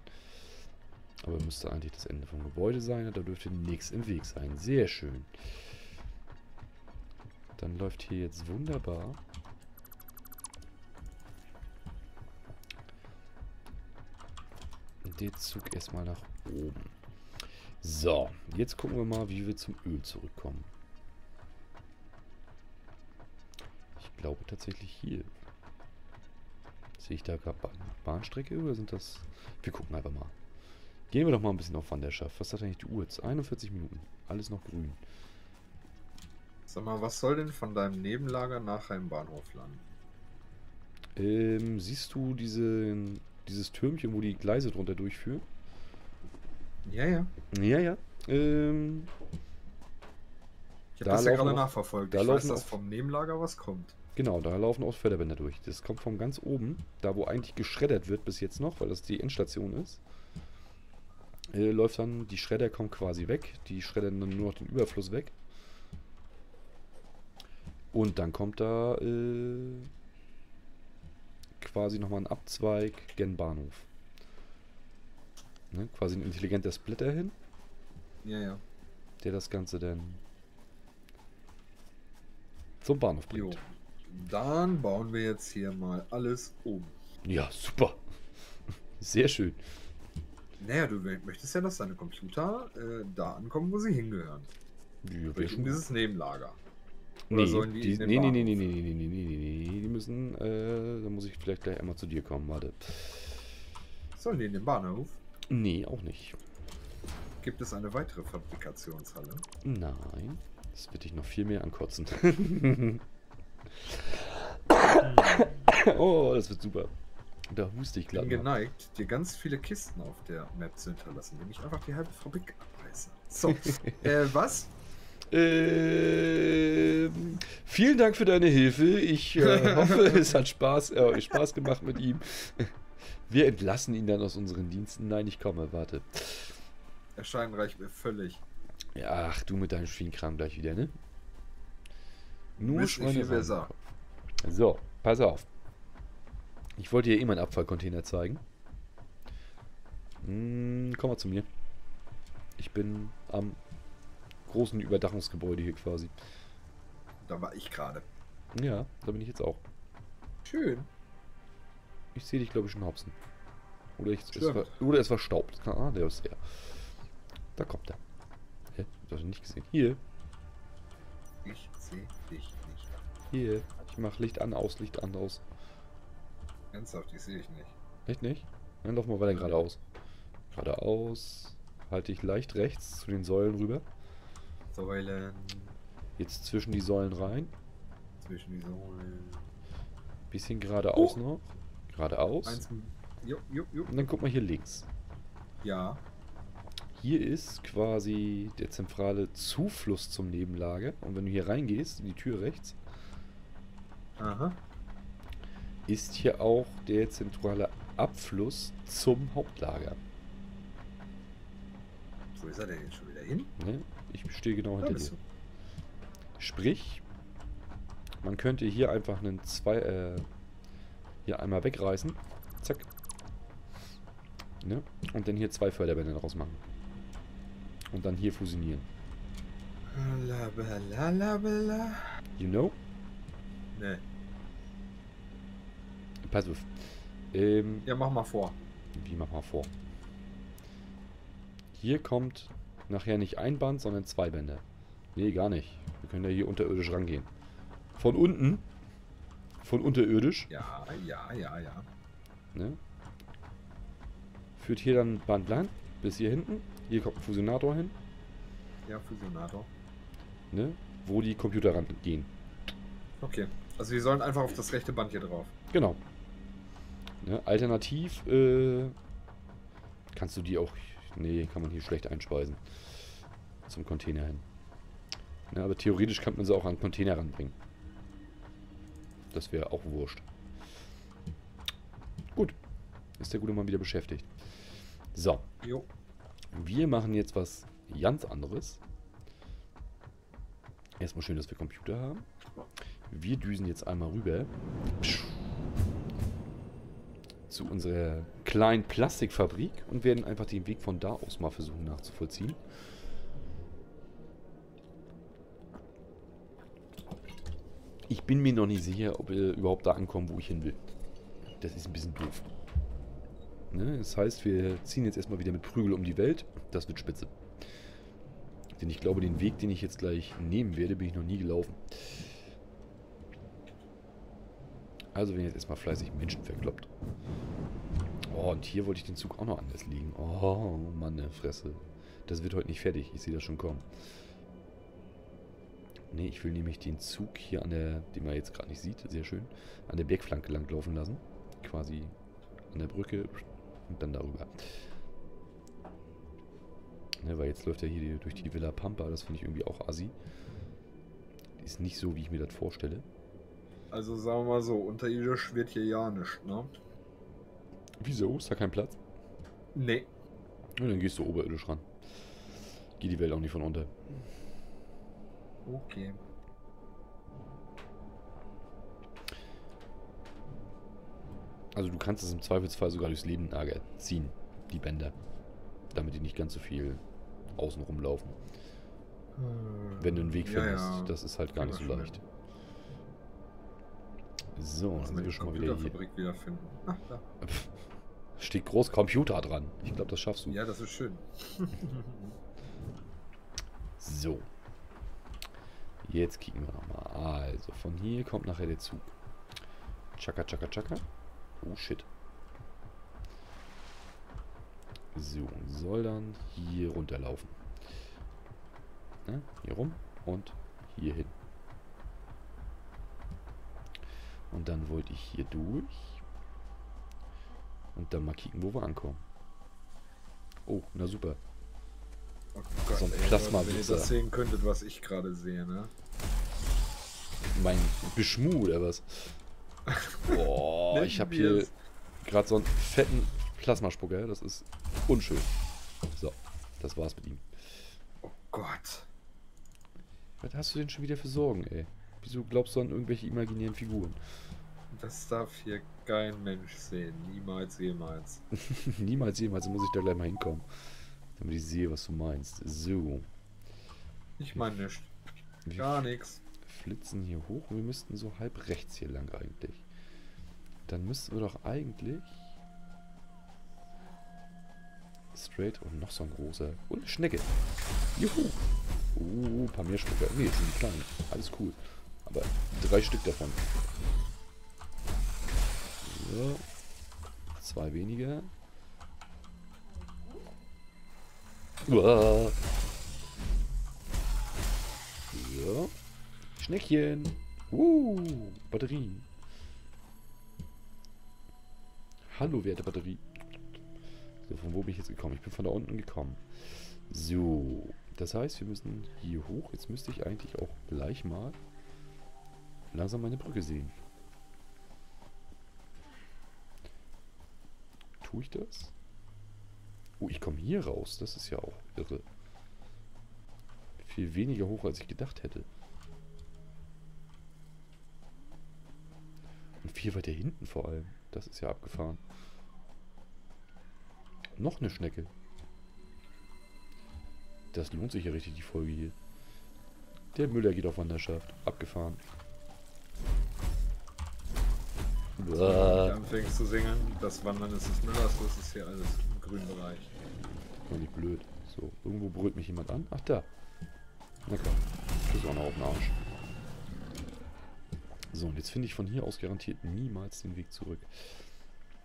Aber müsste eigentlich das Ende vom Gebäude sein. Da dürfte nichts im Weg sein. Sehr schön. Dann läuft hier jetzt wunderbar der Zug erstmal nach oben. So, jetzt gucken wir mal, wie wir zum Öl zurückkommen. Ich glaube tatsächlich hier. Sehe ich da gerade Bahnstrecke oder sind das... Wir gucken einfach mal. Gehen wir doch mal ein bisschen auf Wanderschaft. Was hat eigentlich die Uhr jetzt? 41 Minuten. Alles noch grün. Sag mal, was soll denn von deinem Nebenlager nach einem Bahnhof landen? Ähm, siehst du diese dieses Türmchen, wo die Gleise drunter durchführen. Ja, ja. Ja, ja. Ähm, ich habe das ja gerade nachverfolgt. Da ich weiß, dass vom Nebenlager was kommt. Genau, da laufen auch Förderbänder durch. Das kommt von ganz oben, da wo eigentlich geschreddert wird bis jetzt noch, weil das die Endstation ist. Äh, läuft dann, die Schredder kommen quasi weg. Die schreddern dann nur noch den Überfluss weg. Und dann kommt da äh, quasi nochmal ein Abzweig gen Bahnhof. Ne, quasi ein intelligenter Splitter hin. Ja, ja. Der das Ganze dann zum Bahnhof bringt. Jo. Dann bauen wir jetzt hier mal alles um. Ja, super. Sehr schön. Naja, du möchtest ja, dass deine Computer äh, da ankommen, wo sie hingehören. Ja, Durch dieses Nebenlager. Oder nee, sollen die, die nee, nee, nee, nee, nee, nee, nee, nee, nee, nee, die müssen, äh, da muss ich vielleicht gleich einmal zu dir kommen, warte. Sollen die in den Bahnhof? Nee, auch nicht. Gibt es eine weitere Fabrikationshalle? Nein, das wird dich noch viel mehr ankotzen. oh, das wird super. Da huste ich gleich. Ich bin geneigt, dir ganz viele Kisten auf der Map zu hinterlassen, wenn ich einfach die halbe Fabrik abreiße. So, äh, was? Äh, vielen Dank für deine Hilfe. Ich äh, hoffe, es hat Spaß, äh, Spaß gemacht mit ihm. Wir entlassen ihn dann aus unseren Diensten. Nein, ich komme, warte. Erscheinen reicht mir völlig. Ja, ach, du mit deinem Schwienkram gleich wieder, ne? Nur Schweine besser. So, pass auf. Ich wollte dir eh meinen Abfallcontainer zeigen. Hm, komm mal zu mir. Ich bin am großen Überdachungsgebäude hier quasi. Da war ich gerade. Ja, da bin ich jetzt auch. Schön. Ich sehe dich, glaube ich, schon hopsen. Oder, ich, es war, oder es war Staub. Ah, der ist er. Da kommt er. Hä? Hast du nicht gesehen. Hier. Ich sehe dich nicht. Hier. Ich mache Licht an, aus, Licht an, aus. Ernsthaft, die sehe ich nicht. Echt nicht? Dann lauf mal weiter geradeaus. Geradeaus. Halte ich leicht rechts zu den Säulen rüber. Säulen. Jetzt zwischen die Säulen rein. Zwischen die Säulen. Bisschen geradeaus oh. noch. Geradeaus. Eins, jo, jo, jo. Und dann guck mal hier links. Ja. Hier ist quasi der zentrale Zufluss zum Nebenlager. Und wenn du hier reingehst, in die Tür rechts, Aha. ist hier auch der zentrale Abfluss zum Hauptlager. Wo ist er denn jetzt schon wieder hin? Ne? Ich stehe genau hinter dir. Sprich, man könnte hier einfach einen zwei, äh, hier einmal wegreißen. Zack. Ne? Und dann hier zwei Förderbänder daraus machen. Und dann hier fusionieren. Labalala. You know? Ne. Pass auf. Ähm, ja, mach mal vor. Wie mach mal vor? Hier kommt nachher nicht ein Band, sondern zwei Bänder. Nee, gar nicht. Wir können ja hier unterirdisch rangehen. Von unten von unterirdisch. Ja, ja, ja, ja. Ne? Führt hier dann Band lang bis hier hinten. Hier kommt ein Fusionator hin, Ja, Fusionator. ne? wo die Computer ran gehen. Okay. Also wir sollen einfach auf das rechte Band hier drauf. Genau. Ne? Alternativ äh, kannst du die auch. Nee, kann man hier schlecht einspeisen. Zum Container hin. Ne, aber theoretisch kann man sie auch an den Container ranbringen. Das wäre auch wurscht. Gut. Ist der gute Mann wieder beschäftigt. So. Jo. Wir machen jetzt was ganz anderes. Erstmal schön, dass wir Computer haben. Wir düsen jetzt einmal rüber zu unserer kleinen Plastikfabrik und werden einfach den Weg von da aus mal versuchen nachzuvollziehen. Ich bin mir noch nicht sicher, ob wir überhaupt da ankommen, wo ich hin will. Das ist ein bisschen doof. Ne? Das heißt, wir ziehen jetzt erstmal wieder mit Prügel um die Welt. Das wird spitze. Denn ich glaube, den Weg, den ich jetzt gleich nehmen werde, bin ich noch nie gelaufen. Also werden jetzt erstmal fleißig Menschen verkloppt. Oh, und hier wollte ich den Zug auch noch anders liegen. Oh, Mann, ne Fresse. Das wird heute nicht fertig. Ich sehe das schon kommen. Ne, ich will nämlich den Zug hier an der, den man jetzt gerade nicht sieht, sehr schön, an der Bergflanke langlaufen lassen. Quasi an der Brücke und dann darüber. Ne, weil jetzt läuft er hier durch die Villa Pampa, das finde ich irgendwie auch assi. Ist nicht so, wie ich mir das vorstelle. Also sagen wir mal so, unterirdisch wird hier ja nichts, ne? Wieso? Ist da kein Platz? Nee. Ja, dann gehst du oberirdisch ran. Geht die Welt auch nicht von unter. Okay. Also du kannst es im Zweifelsfall sogar durchs Lebenlager ziehen, die Bänder. Damit die nicht ganz so viel außen rumlaufen. Wenn du einen Weg Ja, findest. ja. Das ist halt gar nicht so leicht. So, dann sind wir schon mal wieder hier. Wiederfinden. Ach, da. Steht groß Computer dran. Ich glaube, das schaffst du. Ja, das ist schön. So. Jetzt kicken wir nochmal. Also, von hier kommt nachher der Zug. Chaka, chaka, chaka. Oh, shit. So, soll dann hier runterlaufen. Ne? Hier rum und hier hin. Und dann wollte ich hier durch. Und dann mal kicken, wo wir ankommen. Oh, na super. Oh So ein ey, Plasma-Blitzer. Wenn ihr das sehen könntet, was ich gerade sehe, ne? Mein Beschmu oder was? Boah, ich habe hier gerade so einen fetten Plasmaspucker. Das ist unschön. So, das war's mit ihm. Oh Gott. Was hast du denn schon wieder für Sorgen, ey? Wieso glaubst du an irgendwelche imaginären Figuren? Das darf hier kein Mensch sehen. Niemals, jemals. Niemals jemals muss ich da gleich mal hinkommen. Damit ich sehe, was du meinst. So, Ich meine nicht. wir Gar nichts. flitzen hier hoch. Wir müssten so halb rechts hier lang eigentlich. Dann müssten wir doch eigentlich... Straight und noch so ein großer. Und eine Schnecke. Juhu. Uh, ein paar mehr Stücke. Ne, das sind die kleinen. Alles cool. Aber drei Stück davon. So. Zwei weniger. Uah. So. Schneckchen. Uh, Batterien. Hallo, werte Batterie. So, von wo bin ich jetzt gekommen? Ich bin von da unten gekommen. So, das heißt, wir müssen hier hoch. Jetzt müsste ich eigentlich auch gleich mal langsam meine Brücke sehen. Tue ich das? Oh, ich komme hier raus. Das ist ja auch irre. Viel weniger hoch, als ich gedacht hätte. Und viel weiter hinten vor allem. Das ist ja abgefahren. Noch eine Schnecke. Das lohnt sich ja richtig, die Folge hier. Der Müller geht auf Wanderschaft. Abgefahren. Wenn du anfängst zu singen, das Wandern ist des Müllers, das ist hier alles im grünen Bereich. War nicht blöd. So, irgendwo brüllt mich jemand an. Ach, da. Na komm. Das ist auch noch auf den Arsch. So, und jetzt finde ich von hier aus garantiert niemals den Weg zurück.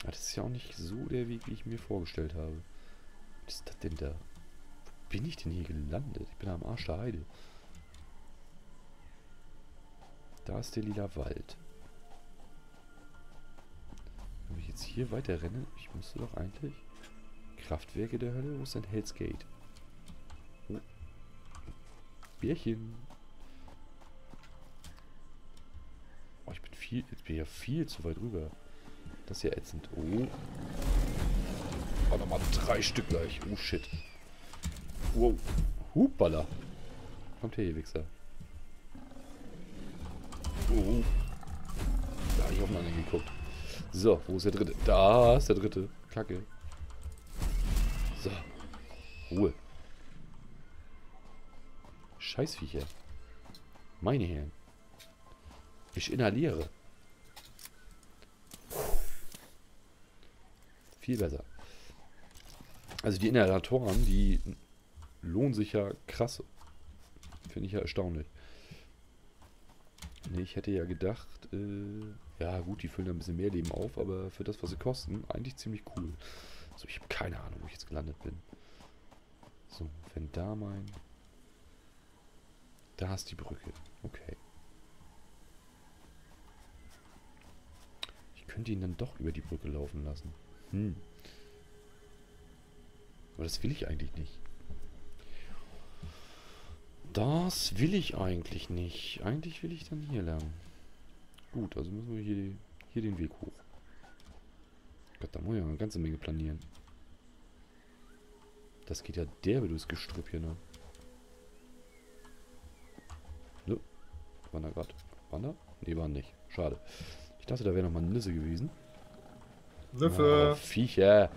Aber das ist ja auch nicht so der Weg, wie ich mir vorgestellt habe. Was ist das denn da? Wo bin ich denn hier gelandet? Ich bin am Arsch der Heide. Da ist der lila Wald. Wenn ich jetzt hier weiter renne, ich müsste doch eigentlich... Kraftwerke der Hölle? Wo ist denn Hell's Gate? Oh. Bärchen. Oh, ich bin viel... Jetzt bin ich ja viel zu weit rüber. Das ist ja ätzend. Oh. Oh, nochmal drei Stück gleich. Oh, shit. Wow. Hupala. Kommt her, ihr Wichser. Oh. Da habe ich auf den anderen geguckt. So, wo ist der dritte? Da ist der dritte. Kacke. So. Ruhe. Scheißviecher. Meine Herren. Ich inhaliere. Viel besser. Also die Inhalatoren, die lohnen sich ja krass. Finde ich ja erstaunlich. Nee, ich hätte ja gedacht, äh, ja gut, die füllen ein bisschen mehr Leben auf, aber für das, was sie kosten, eigentlich ziemlich cool. So, ich habe keine Ahnung, wo ich jetzt gelandet bin. So, wenn da mein... Da ist die Brücke. Okay. Ich könnte ihn dann doch über die Brücke laufen lassen. Hm. Aber das will ich eigentlich nicht. Das will ich eigentlich nicht. Eigentlich will ich dann hier lang. Gut, also müssen wir hier, hier den Weg hoch. Gott, da muss ich ja eine ganze Menge planieren. Das geht ja derbe durchs Gestrüpp hier, ne? So. War da gerade? War da? Ne, war nicht. Schade. Ich dachte, da wäre nochmal eine Nisse gewesen. Nüffe. Oh, Viecher.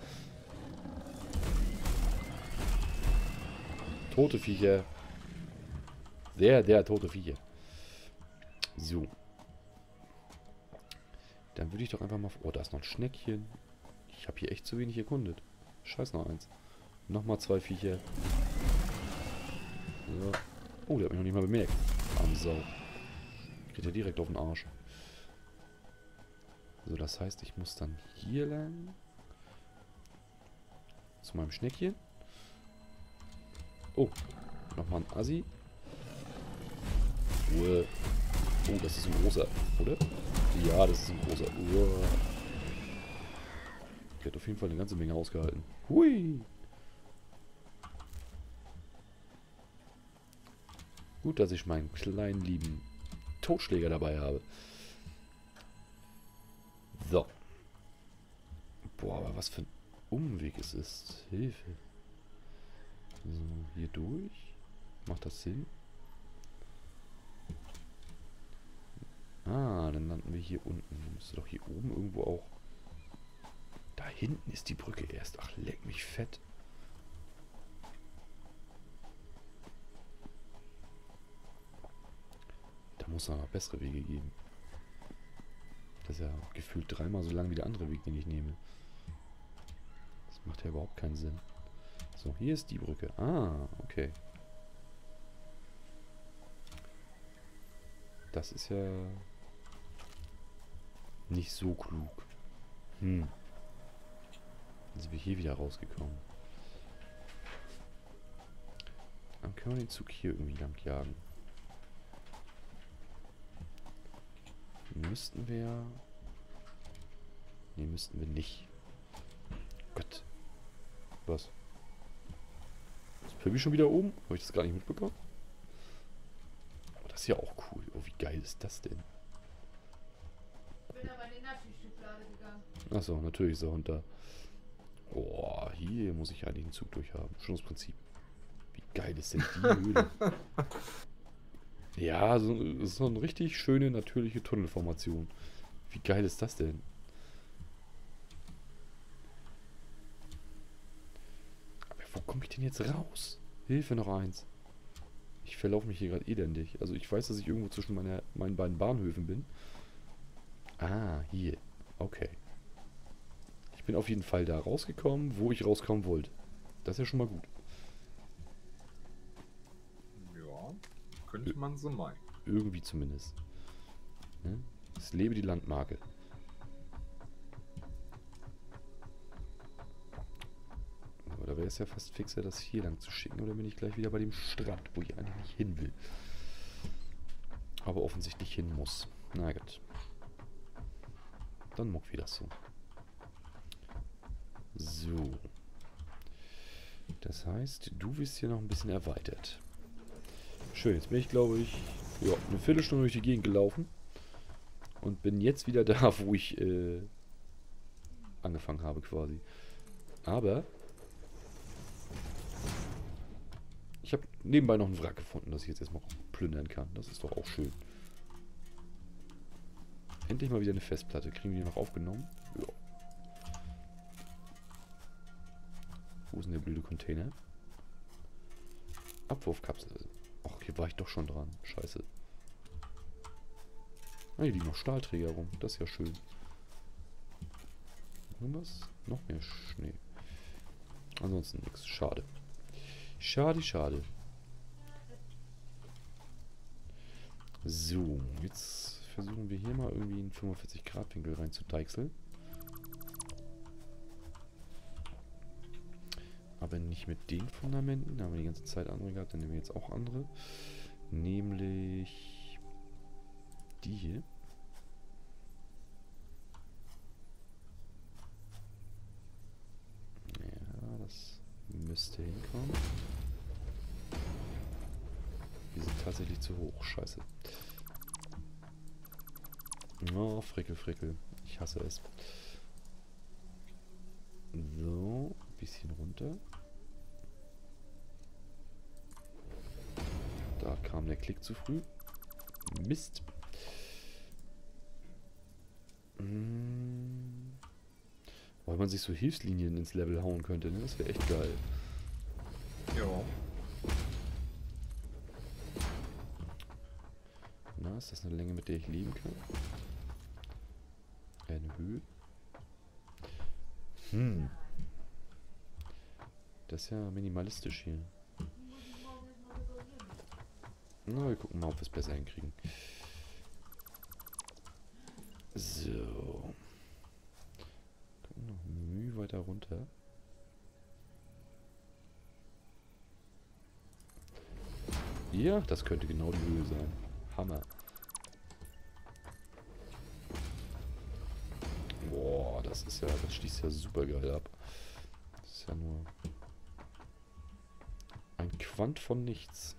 Tote Viecher. Sehr, sehr tote Viecher. So. Dann würde ich doch einfach mal... Oh, da ist noch ein Schneckchen. Ich habe hier echt zu wenig erkundet. Scheiß noch eins. Nochmal zwei Viecher. So. Oh, der hat mich noch nicht mal bemerkt. Arm Sau. Geht ja direkt auf den Arsch. So, das heißt, ich muss dann hier lang. Zu meinem Schneckchen. Oh, nochmal ein Assi. Ruhe. Oh, das ist ein großer, oder? Ja, das ist ein großer. Uah. Der hat auf jeden Fall eine ganze Menge ausgehalten. Hui. Gut, dass ich meinen kleinen lieben Totschläger dabei habe. So. Boah, aber was für ein Umweg es ist. Hilfe. So, hier durch. Macht das Sinn? Ah, dann landen wir hier unten. Müsste doch hier oben irgendwo auch... Da hinten ist die Brücke erst. Ach, leck mich fett. Da muss es noch bessere Wege geben. Das ist ja gefühlt dreimal so lang wie der andere Weg, den ich nehme. Das macht ja überhaupt keinen Sinn. So, hier ist die Brücke. Ah, okay. Das ist ja nicht so klug. Hm. Dann sind wir hier wieder rausgekommen. Dann können wir den Zug hier irgendwie lang jagen. Müssten wir... Ne, müssten wir nicht. Gott. Was? Ist Pöbi schon wieder oben? Habe ich das gar nicht mitbekommen? Oh, das ist ja auch cool. Oh, wie geil ist das denn? Ich bin aber in die Naschi-Schublade gegangen. Achso, natürlich ist er unter. Boah, hier muss ich eigentlich einen Zug durchhaben. Schon das Prinzip. Wie geil ist denn die Höhle? Ja, so, so eine richtig schöne, natürliche Tunnelformation. Wie geil ist das denn? Aber wo komme ich denn jetzt raus? Hilfe noch eins. Ich verlaufe mich hier gerade elendig. Also ich weiß, dass ich irgendwo zwischen meiner, meinen beiden Bahnhöfen bin. Ah, hier. Okay. Ich bin auf jeden Fall da rausgekommen, wo ich rauskommen wollte. Das ist ja schon mal gut. Ja, könnte man so meinen. Irgendwie zumindest. Ne? Es lebe die Landmarke. Aber da wäre es ja fast fixer, das hier lang zu schicken. Oder bin ich gleich wieder bei dem Strand, wo ich eigentlich nicht hin will. Aber offensichtlich hin muss. Na gut. Dann muck wie das so. So. Das heißt, du bist hier noch ein bisschen erweitert. Schön, jetzt bin ich, glaube ich, ja, eine Viertelstunde durch die Gegend gelaufen. Und bin jetzt wieder da, wo ich äh, angefangen habe quasi. Aber ich habe nebenbei noch einen Wrack gefunden, das ich jetzt erstmal plündern kann. Das ist doch auch schön. Endlich mal wieder eine Festplatte. Kriegen wir die noch aufgenommen? Ja. Wo ist denn der blöde Container? Abwurfkapsel. Ach, hier war ich doch schon dran. Scheiße. Ah, hier liegen noch Stahlträger rum. Das ist ja schön. Irgendwas? Noch mehr Schnee. Ansonsten nichts. Schade. Schade, schade. So, jetzt versuchen wir hier mal irgendwie einen 45 Grad Winkel rein zu deichseln. Aber nicht mit den Fundamenten. Da haben wir die ganze Zeit andere gehabt. Dann nehmen wir jetzt auch andere. Nämlich die hier. Ja, das müsste hinkommen. Die sind tatsächlich zu hoch. Scheiße. Oh, Frickel, Frickel. Ich hasse es. So, ein bisschen runter. Da kam der Klick zu früh. Mist. Hm. Weil man sich so Hilfslinien ins Level hauen könnte, ne? Das wäre echt geil. Ja. Na, ist das eine Länge, mit der ich leben kann? Eine Höhe? Hm. Das ist ja minimalistisch hier. Na, wir gucken mal, ob wir es besser hinkriegen. So. Gucken noch Mühe weiter runter. Ja, das könnte genau die Höhe sein. Hammer. Das ist ja, das schließt ja super geil ab. Das ist ja nur ein Quant von nichts.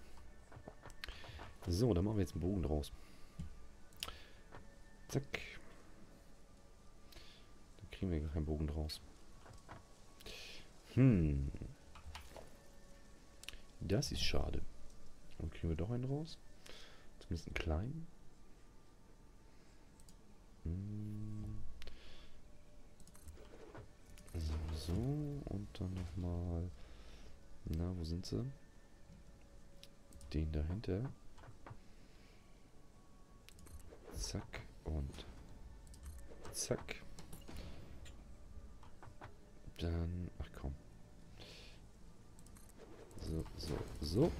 So, dann machen wir jetzt einen Bogen draus. Zack. Da kriegen wir gar keinen Bogen draus. Hm. Das ist schade. Und kriegen wir doch einen raus? Zumindest einen kleinen. Hm. So. Und dann nochmal. Na, wo sind sie? Den dahinter. Zack und zack. Dann, ach komm. So, so, so.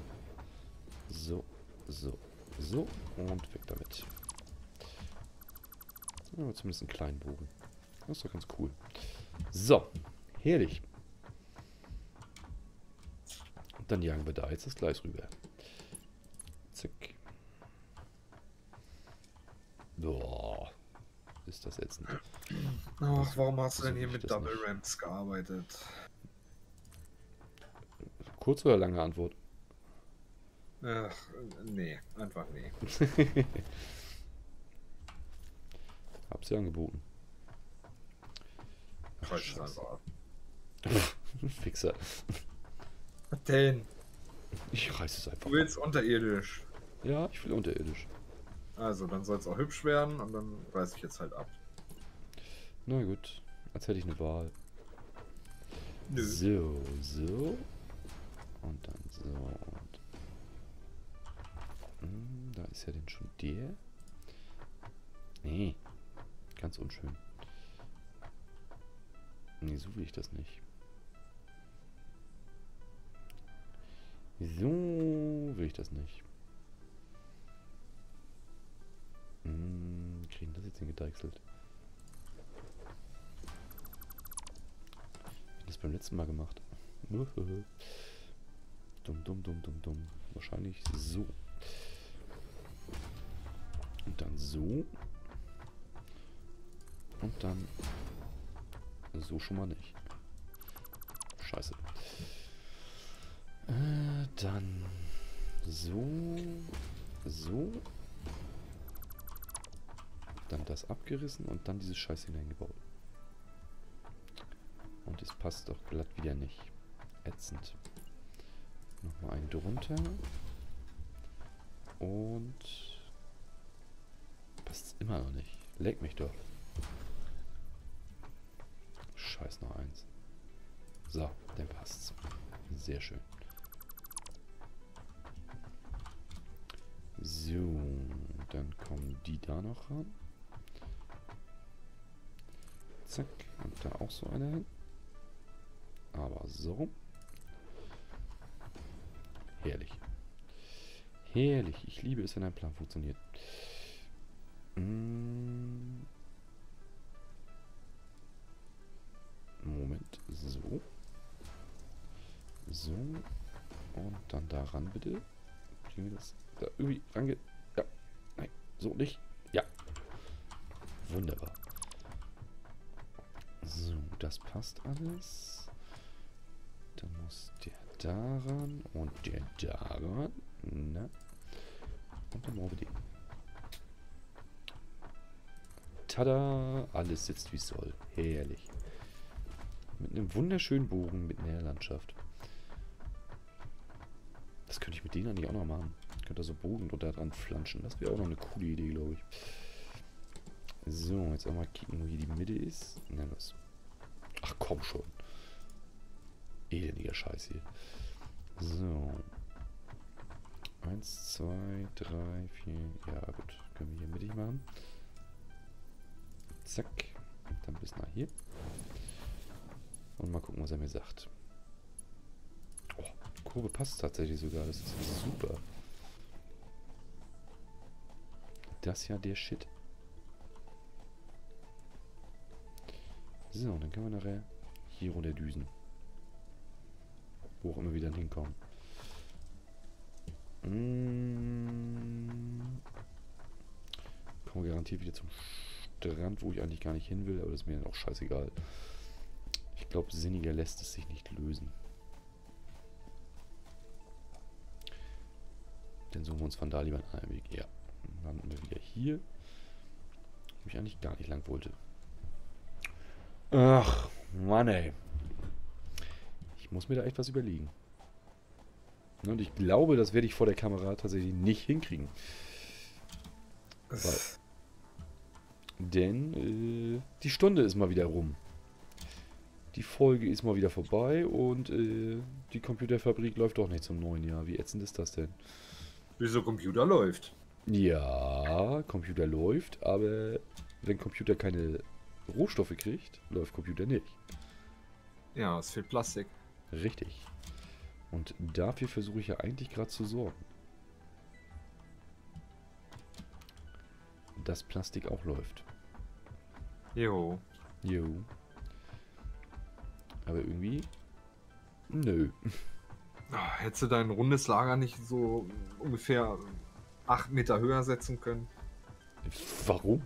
So, so, so. Und weg damit. Ja, zumindest einen kleinen Bogen. Das ist doch ganz cool. So, herrlich. Und dann jagen wir da jetzt das Gleis rüber. Zack. Boah. Ist das ätzend. Ach, warum hast du denn hier mit Double nicht. Ramps gearbeitet? Kurz oder lange Antwort? Ach, nee, einfach nee. Hab's ja angeboten. Es Scheiße. Fixer. Was denn? Ich reiß es einfach. Du willst unterirdisch. Ja, ich will unterirdisch. Also, dann soll es auch hübsch werden und dann reiß ich jetzt halt ab. Na gut. Als hätte ich eine Wahl. Nö. So, so. Und dann so. Und Hm, da ist ja denn schon der. Nee. Ganz unschön. Nee, so will ich das nicht. So will ich das nicht. Hm, kriegen das jetzt 16 gedeichselt. Ich das beim letzten Mal gemacht. dumm, dumm, dumm, dumm, dumm. Wahrscheinlich so. Und dann so. Und dann so schon mal nicht. Scheiße. Äh, dann so. So. Dann das abgerissen und dann dieses Scheiß hineingebaut. Und es passt doch glatt wieder nicht. Ätzend. Nochmal einen drunter. Und passt immer noch nicht. Leck mich doch. Scheiß noch eins. So, dann passt's. Sehr schön. So, dann kommen die da noch ran. Zack, und da auch so eine hin. Aber so. Herrlich. Herrlich. Ich liebe es, wenn ein Plan funktioniert. Mm. Moment. So. So. Und dann daran bitte. Kriegen wir das da irgendwie range... Ja. Nein. So nicht. Ja. Wunderbar. So, das passt alles. Dann muss der daran und der daran. Na. Und dann brauchen wir den. Tada! Alles sitzt wie es soll. Herrlich. Mit einem wunderschönen Bogen mitten in der Landschaft. Das könnte ich mit denen eigentlich auch noch machen. Ich könnte da so Bogen drunter dran flanschen. Das wäre auch noch eine coole Idee, glaube ich. So, jetzt einmal kicken, wo hier die Mitte ist. Na los. Ach komm schon. Elendiger Scheiß hier. So. Eins, zwei, drei, vier. Ja, gut. Können wir hier mittig machen. Zack. Dann bis nach hier. Und mal gucken, was er mir sagt. Kurve passt tatsächlich sogar. Das ist super. Das ist ja der Shit. So, dann können wir nachher hier runter düsen. Wo auch immer wir dann hinkommen. Mmh. Kommen wir garantiert wieder zum Strand, wo ich eigentlich gar nicht hin will, aber das ist mir dann auch scheißegal. Ich glaube, sinniger lässt es sich nicht lösen. Dann suchen wir uns von da lieber einen anderen Weg. Ja, dann landen wir wieder hier. Wo ich eigentlich gar nicht lang wollte. Ach, Mann ey. Ich muss mir da echt was überlegen. Und ich glaube, das werde ich vor der Kamera tatsächlich nicht hinkriegen. Weil, denn äh, die Stunde ist mal wieder rum. Die Folge ist mal wieder vorbei und äh, die Computerfabrik läuft doch nicht zum neuen Jahr. Wie ätzend ist das denn? Wieso Computer läuft? Ja, Computer läuft, aber wenn Computer keine Rohstoffe kriegt, läuft Computer nicht. Ja, es fehlt Plastik. Richtig. Und dafür versuche ich ja eigentlich gerade zu sorgen. Dass Plastik auch läuft. Jo. Jo. Aber irgendwie... Nö. Hättest du dein rundes Lager nicht so ungefähr 8 Meter höher setzen können? Warum?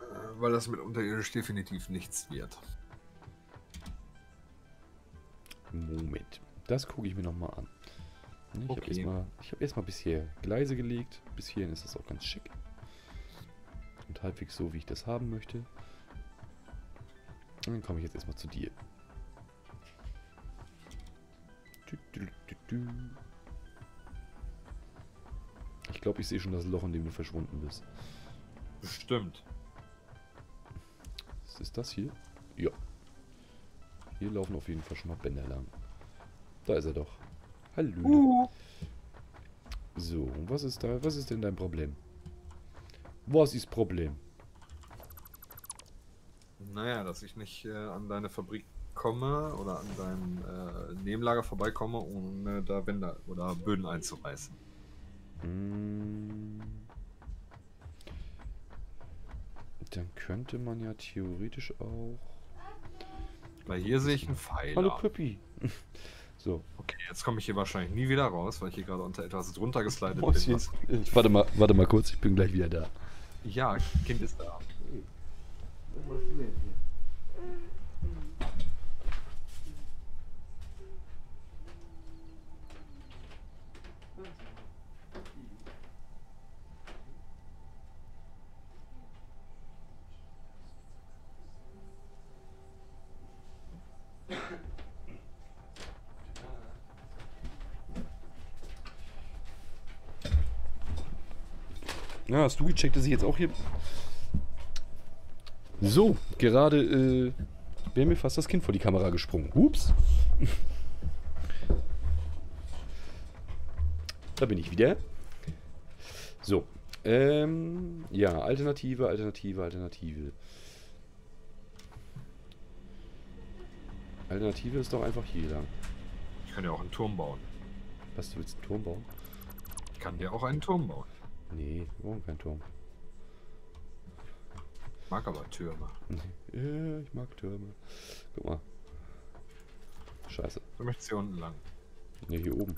Äh, Weil das mit unterirdisch definitiv nichts wird. Moment. Das gucke ich mir nochmal an. Ich habe Okay. erstmal hab erst mal bis hier Gleise gelegt. Bis hierhin ist das auch ganz schick. Und halbwegs so, wie ich das haben möchte. Und dann komme ich jetzt erstmal zu dir. Ich glaube, ich sehe schon das Loch, in dem du verschwunden bist. Bestimmt. Was ist das hier? Ja. Hier laufen auf jeden Fall schon mal Bänder lang. Da ist er doch. Hallo. Uh. So, was ist da? Was ist denn dein Problem? Was ist Problem? Naja, dass ich nicht äh, an deine Fabrik komme oder an dein äh, Nebenlager vorbeikomme, ohne da Wände oder Böden einzureißen. Mm, dann könnte man ja theoretisch auch... Weil hier sehe ich einen Pfeiler. Hallo Püppi. so. Okay, jetzt komme ich hier wahrscheinlich nie wieder raus, weil ich hier gerade unter etwas drunter geslidet bin. Was- Ich, warte, mal, warte mal kurz, ich bin gleich wieder da. Ja, Kind ist da. Ja, hast du gecheckt, dass ich jetzt auch hier... So, gerade äh, wäre mir fast das Kind vor die Kamera gesprungen. Ups. da bin ich wieder. So. Ähm, ja, Alternative, Alternative, Alternative. Alternative ist doch einfach hier lang. Ich kann ja auch einen Turm bauen. Was, du willst einen Turm bauen? Ich kann dir auch einen Turm bauen. Nee, wir brauchen keinen Turm. Ich mag aber Türme. Ja, ich mag Türme. Guck mal. Scheiße. Du möchtest hier unten lang. Ne, hier oben.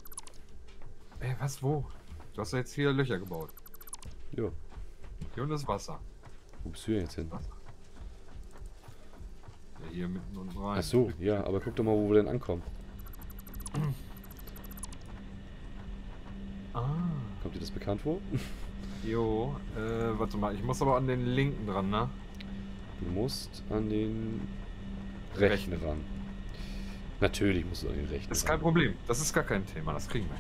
Ey, was, wo? Du hast ja jetzt hier Löcher gebaut. Ja. Hier unten ist Wasser. Wo bist du denn jetzt hin? Ja, hier mitten unten rein. Ach so, ja, aber guck doch mal, wo wir denn ankommen. Ah. Kommt dir das bekannt vor? Jo, äh, warte mal, ich muss aber an den linken dran, ne? Du musst an den rechten Rechten. ran. Natürlich musst du an den rechten Das ist ran. kein Problem. Das ist gar kein Thema. Das kriegen wir.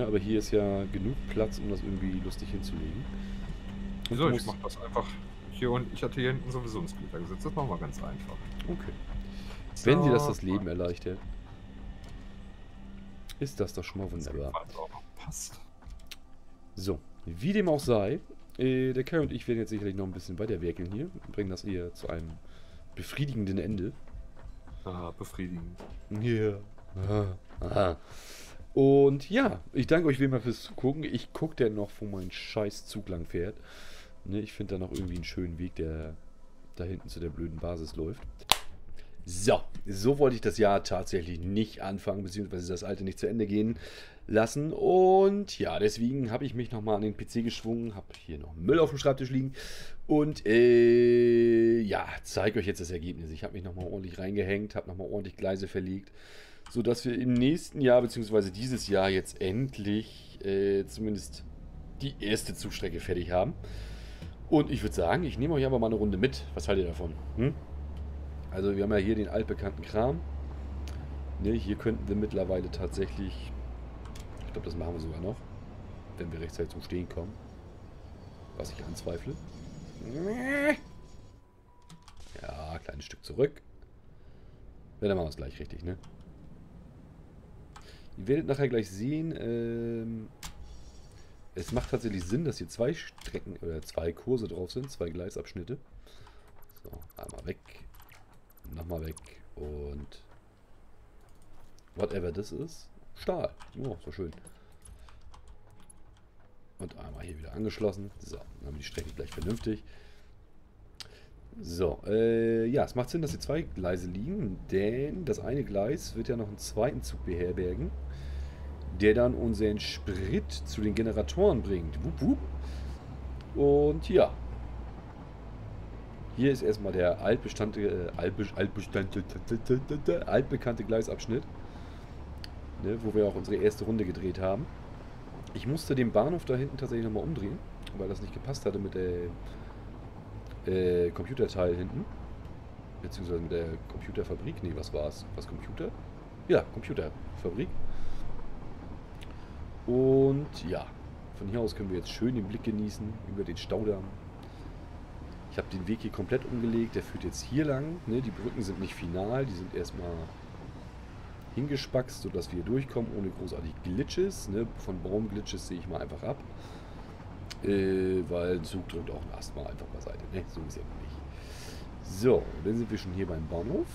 Ja, aber hier ist ja genug Platz, um das irgendwie lustig hinzulegen. Und Wieso? Ich mach das einfach hier unten. Ich hatte hier hinten sowieso einen Scooter gesetzt. Das machen wir ganz einfach. Okay. Wenn dir das das So. Leben erleichtert, ist das doch schon mal Das wunderbar. noch passt. So, wie dem auch sei, äh, der Kai und ich werden jetzt sicherlich noch ein bisschen weiter werkeln hier und bringen das eher zu einem befriedigenden Ende. Ah, befriedigend. Ja. Aha. Aha. Und ja, ich danke euch wie immer fürs Zugucken. Ich gucke dann noch, wo mein scheiß Zug lang fährt. Ne, ich finde da noch irgendwie einen schönen Weg, der da hinten zu der blöden Basis läuft. So, so wollte ich das Jahr tatsächlich nicht anfangen, beziehungsweise das alte nicht zu Ende gehen lassen. Und ja, deswegen habe ich mich nochmal an den PC geschwungen, habe hier noch Müll auf dem Schreibtisch liegen und äh, ja, zeige euch jetzt das Ergebnis. Ich habe mich nochmal ordentlich reingehängt, habe nochmal ordentlich Gleise verlegt, sodass wir im nächsten Jahr, beziehungsweise dieses Jahr jetzt endlich äh, zumindest die erste Zugstrecke fertig haben. Und ich würde sagen, ich nehme euch aber mal eine Runde mit. Was haltet ihr davon? Hm? Also wir haben ja hier den altbekannten Kram. Ne, hier könnten wir mittlerweile tatsächlich, ich glaube, das machen wir sogar noch, wenn wir rechtzeitig zum Stehen kommen. Was ich anzweifle. Ja, kleines Stück zurück. Ja, dann machen wir es gleich richtig, ne? Ihr werdet nachher gleich sehen, ähm, es macht tatsächlich Sinn, dass hier zwei Strecken oder zwei Kurse drauf sind, zwei Gleisabschnitte. So, einmal weg, nochmal weg und whatever das ist, Stahl. Oh, so schön. Und einmal hier wieder angeschlossen. So, dann haben wir die Strecke gleich vernünftig. So, äh, ja, es macht Sinn, dass hier zwei Gleise liegen, denn das eine Gleis wird ja noch einen zweiten Zug beherbergen, der dann unseren Sprit zu den Generatoren bringt. Wupp, wupp. Und ja, hier ist erstmal der altbestandte, äh, altbe, altbestandte, altbekannte Gleisabschnitt, ne, wo wir auch unsere erste Runde gedreht haben. Ich musste den Bahnhof da hinten tatsächlich nochmal umdrehen, weil das nicht gepasst hatte mit der äh, Computerteil hinten. Beziehungsweise mit der Computerfabrik. Nee, was war es? Was Computer? Ja, Computerfabrik. Und ja, von hier aus können wir jetzt schön den Blick genießen über den Staudamm. Ich habe den Weg hier komplett umgelegt. Der führt jetzt hier lang. Ne? Die Brücken sind nicht final, die sind erstmal hingespackst, sodass wir hier durchkommen ohne großartig Glitches. Ne? Von Baumglitches sehe ich mal einfach ab. Äh, weil ein Zug drückt auch ein Ast mal einfach beiseite. Ne? So ist ja nicht. So, dann sind wir schon hier beim Bahnhof.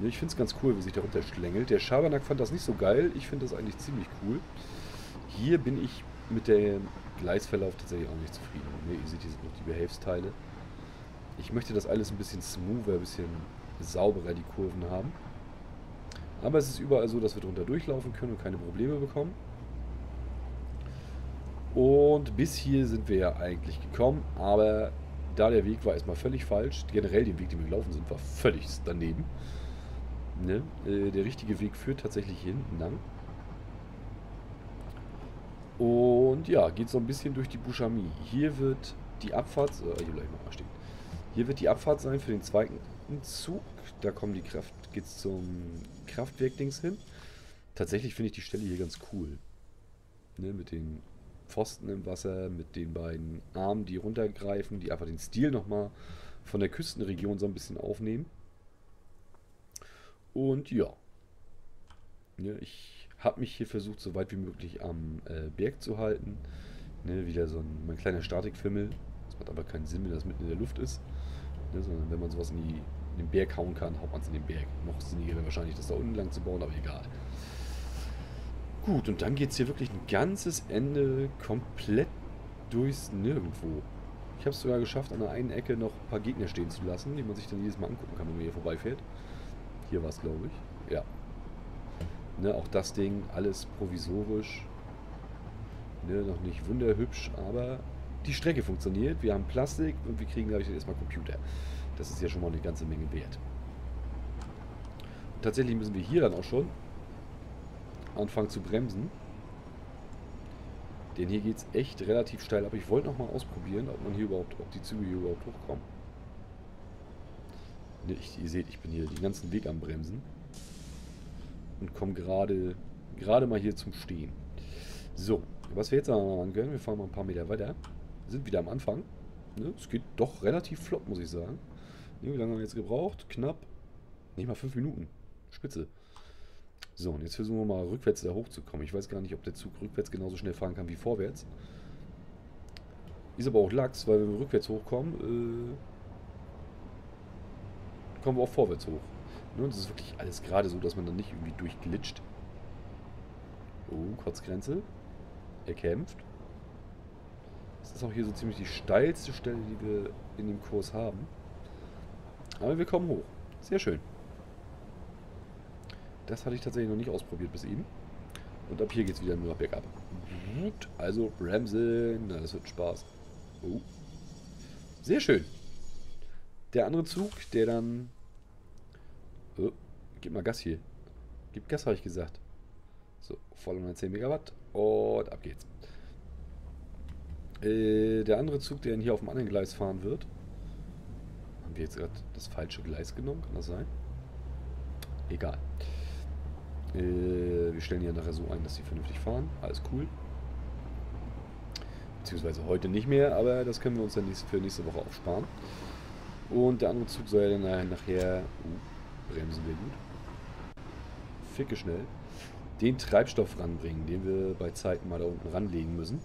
Ne, ich finde es ganz cool, wie sich darunter schlängelt. Der Schabernack fand das nicht so geil. Ich finde das eigentlich ziemlich cool. Hier bin ich mit dem Gleisverlauf tatsächlich auch nicht zufrieden. Ne, ihr seht, hier sind noch die Behelfsteile. Ich möchte das alles ein bisschen smoother, ein bisschen sauberer die Kurven haben. Aber es ist überall so, dass wir drunter durchlaufen können und keine Probleme bekommen. Und bis hier sind wir ja eigentlich gekommen, aber da der Weg war erstmal völlig falsch. Generell den Weg, den wir gelaufen sind, war völlig daneben. Ne? Äh, der richtige Weg führt tatsächlich hier hinten lang. Und ja, geht so ein bisschen durch die Bouchamie. Hier wird die Abfahrt, äh, hier bleibe ich mal stehen. Hier wird die Abfahrt sein für den zweiten Zug. Da kommen die Kraft, geht's zum Kraftwerk-Dings hin. Tatsächlich finde ich die Stelle hier ganz cool. Ne, mit den Pfosten im Wasser, mit den beiden Armen, die runtergreifen, die einfach den Stil nochmal von der Küstenregion so ein bisschen aufnehmen. Und ja. Ne, ich habe mich hier versucht, so weit wie möglich am äh, Berg zu halten. Ne, wieder so ein mein kleiner Statikfimmel. Das macht aber keinen Sinn, wenn das mitten in der Luft ist. Ne, sondern wenn man sowas in, die, den Berg hauen kann, haut man es in den Berg. Noch sinniger wäre wahrscheinlich, das da unten lang zu bauen, aber egal. Gut, und dann geht es hier wirklich ein ganzes Ende komplett durchs Nirgendwo. Ich habe es sogar geschafft, an der einen Ecke noch ein paar Gegner stehen zu lassen, die man sich dann jedes Mal angucken kann, wenn man hier vorbeifährt. Hier war es, glaube ich. Ja. Ne, auch das Ding, alles provisorisch. Ne, noch nicht wunderhübsch, aber die Strecke funktioniert. Wir haben Plastik und wir kriegen, glaube ich, erstmal Computer. Das ist ja schon mal eine ganze Menge wert. Und tatsächlich müssen wir hier dann auch schon anfangen zu bremsen. Denn hier geht es echt relativ steil Aber Ich wollte noch mal ausprobieren, ob man hier überhaupt, ob die Züge hier überhaupt hochkommen. Ne, ich, ihr seht, ich bin hier den ganzen Weg am Bremsen. Und komme gerade gerade mal hier zum Stehen. So, was wir jetzt noch machen können, wir fahren mal ein paar Meter weiter. Sind wieder am Anfang. Ne, es geht doch relativ flott, muss ich sagen. Wie lange haben wir jetzt gebraucht? Knapp, nicht mal fünf Minuten. Spitze. So, und jetzt versuchen wir mal rückwärts da hochzukommen. Ich weiß gar nicht, ob der Zug rückwärts genauso schnell fahren kann wie vorwärts. Ist aber auch Lachs, weil wenn wir rückwärts hochkommen, äh, kommen wir auch vorwärts hoch. Ne, und das ist wirklich alles gerade so, dass man dann nicht irgendwie durchglitscht. Oh, Kurzgrenze. Er kämpft. Das ist auch hier so ziemlich die steilste Stelle, die wir in dem Kurs haben. Aber wir kommen hoch. Sehr schön. Das hatte ich tatsächlich noch nicht ausprobiert bis eben. Und ab hier geht es wieder nur bergab. Also bremsen. Das wird Spaß. Oh. Sehr schön. Der andere Zug, der dann... Oh, gib mal Gas hier. Gib Gas, habe ich gesagt. So, voll 110 Megawatt. Und ab geht's. Äh, der andere Zug, der hier auf dem anderen Gleis fahren wird. Haben wir jetzt gerade das falsche Gleis genommen? Kann das sein? Egal. Äh, wir stellen die ja nachher so ein, dass sie vernünftig fahren. Alles cool. Beziehungsweise heute nicht mehr, aber das können wir uns dann für nächste Woche aufsparen. Und der andere Zug soll ja dann nachher... Uh, bremsen wir gut. Ficke schnell. Den Treibstoff ranbringen, den wir bei Zeiten mal da unten ranlegen müssen.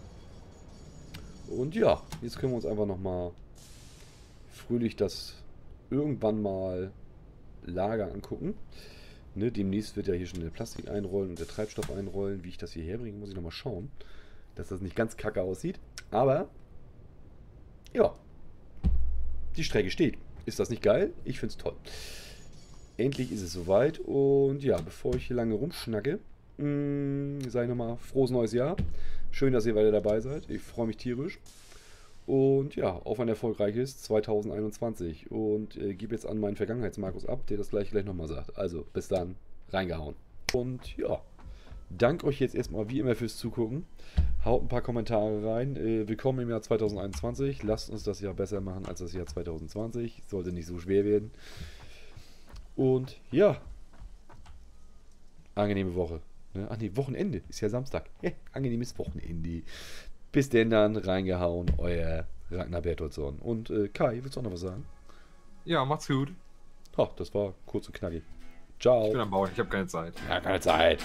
Und ja, jetzt können wir uns einfach nochmal fröhlich das irgendwann mal Lager angucken. Ne, demnächst wird ja hier schon der Plastik einrollen und der Treibstoff einrollen. Wie ich das hier herbringe, muss ich nochmal schauen. Dass das nicht ganz kacke aussieht. Aber, ja. Die Strecke steht. Ist das nicht geil? Ich finde es toll. Endlich ist es soweit. Und ja, bevor ich hier lange rumschnacke, mm, sage ich nochmal frohes neues Jahr. Schön, dass ihr weiter dabei seid. Ich freue mich tierisch. Und ja, auf ein erfolgreiches 2021. Und äh, gebe jetzt an meinen Vergangenheitsmarkus ab, der das gleich gleich nochmal sagt. Also, bis dann, reingehauen. Und ja, danke euch jetzt erstmal wie immer fürs Zugucken. Haut ein paar Kommentare rein. Äh, willkommen im Jahr 2021. Lasst uns das Jahr besser machen als das Jahr 2020. Sollte nicht so schwer werden. Und ja, angenehme Woche. Ne? Ach nee, Wochenende. Ist ja Samstag. Ja, angenehmes Wochenende. Bis denn dann, reingehauen, euer Ragnar Bertoldsson. Und äh, Kai, willst du auch noch was sagen? Ja, macht's gut. Oh, das war kurz und knackig. Ciao. Ich bin am Bauen, ich habe keine Zeit. Ja, keine Zeit.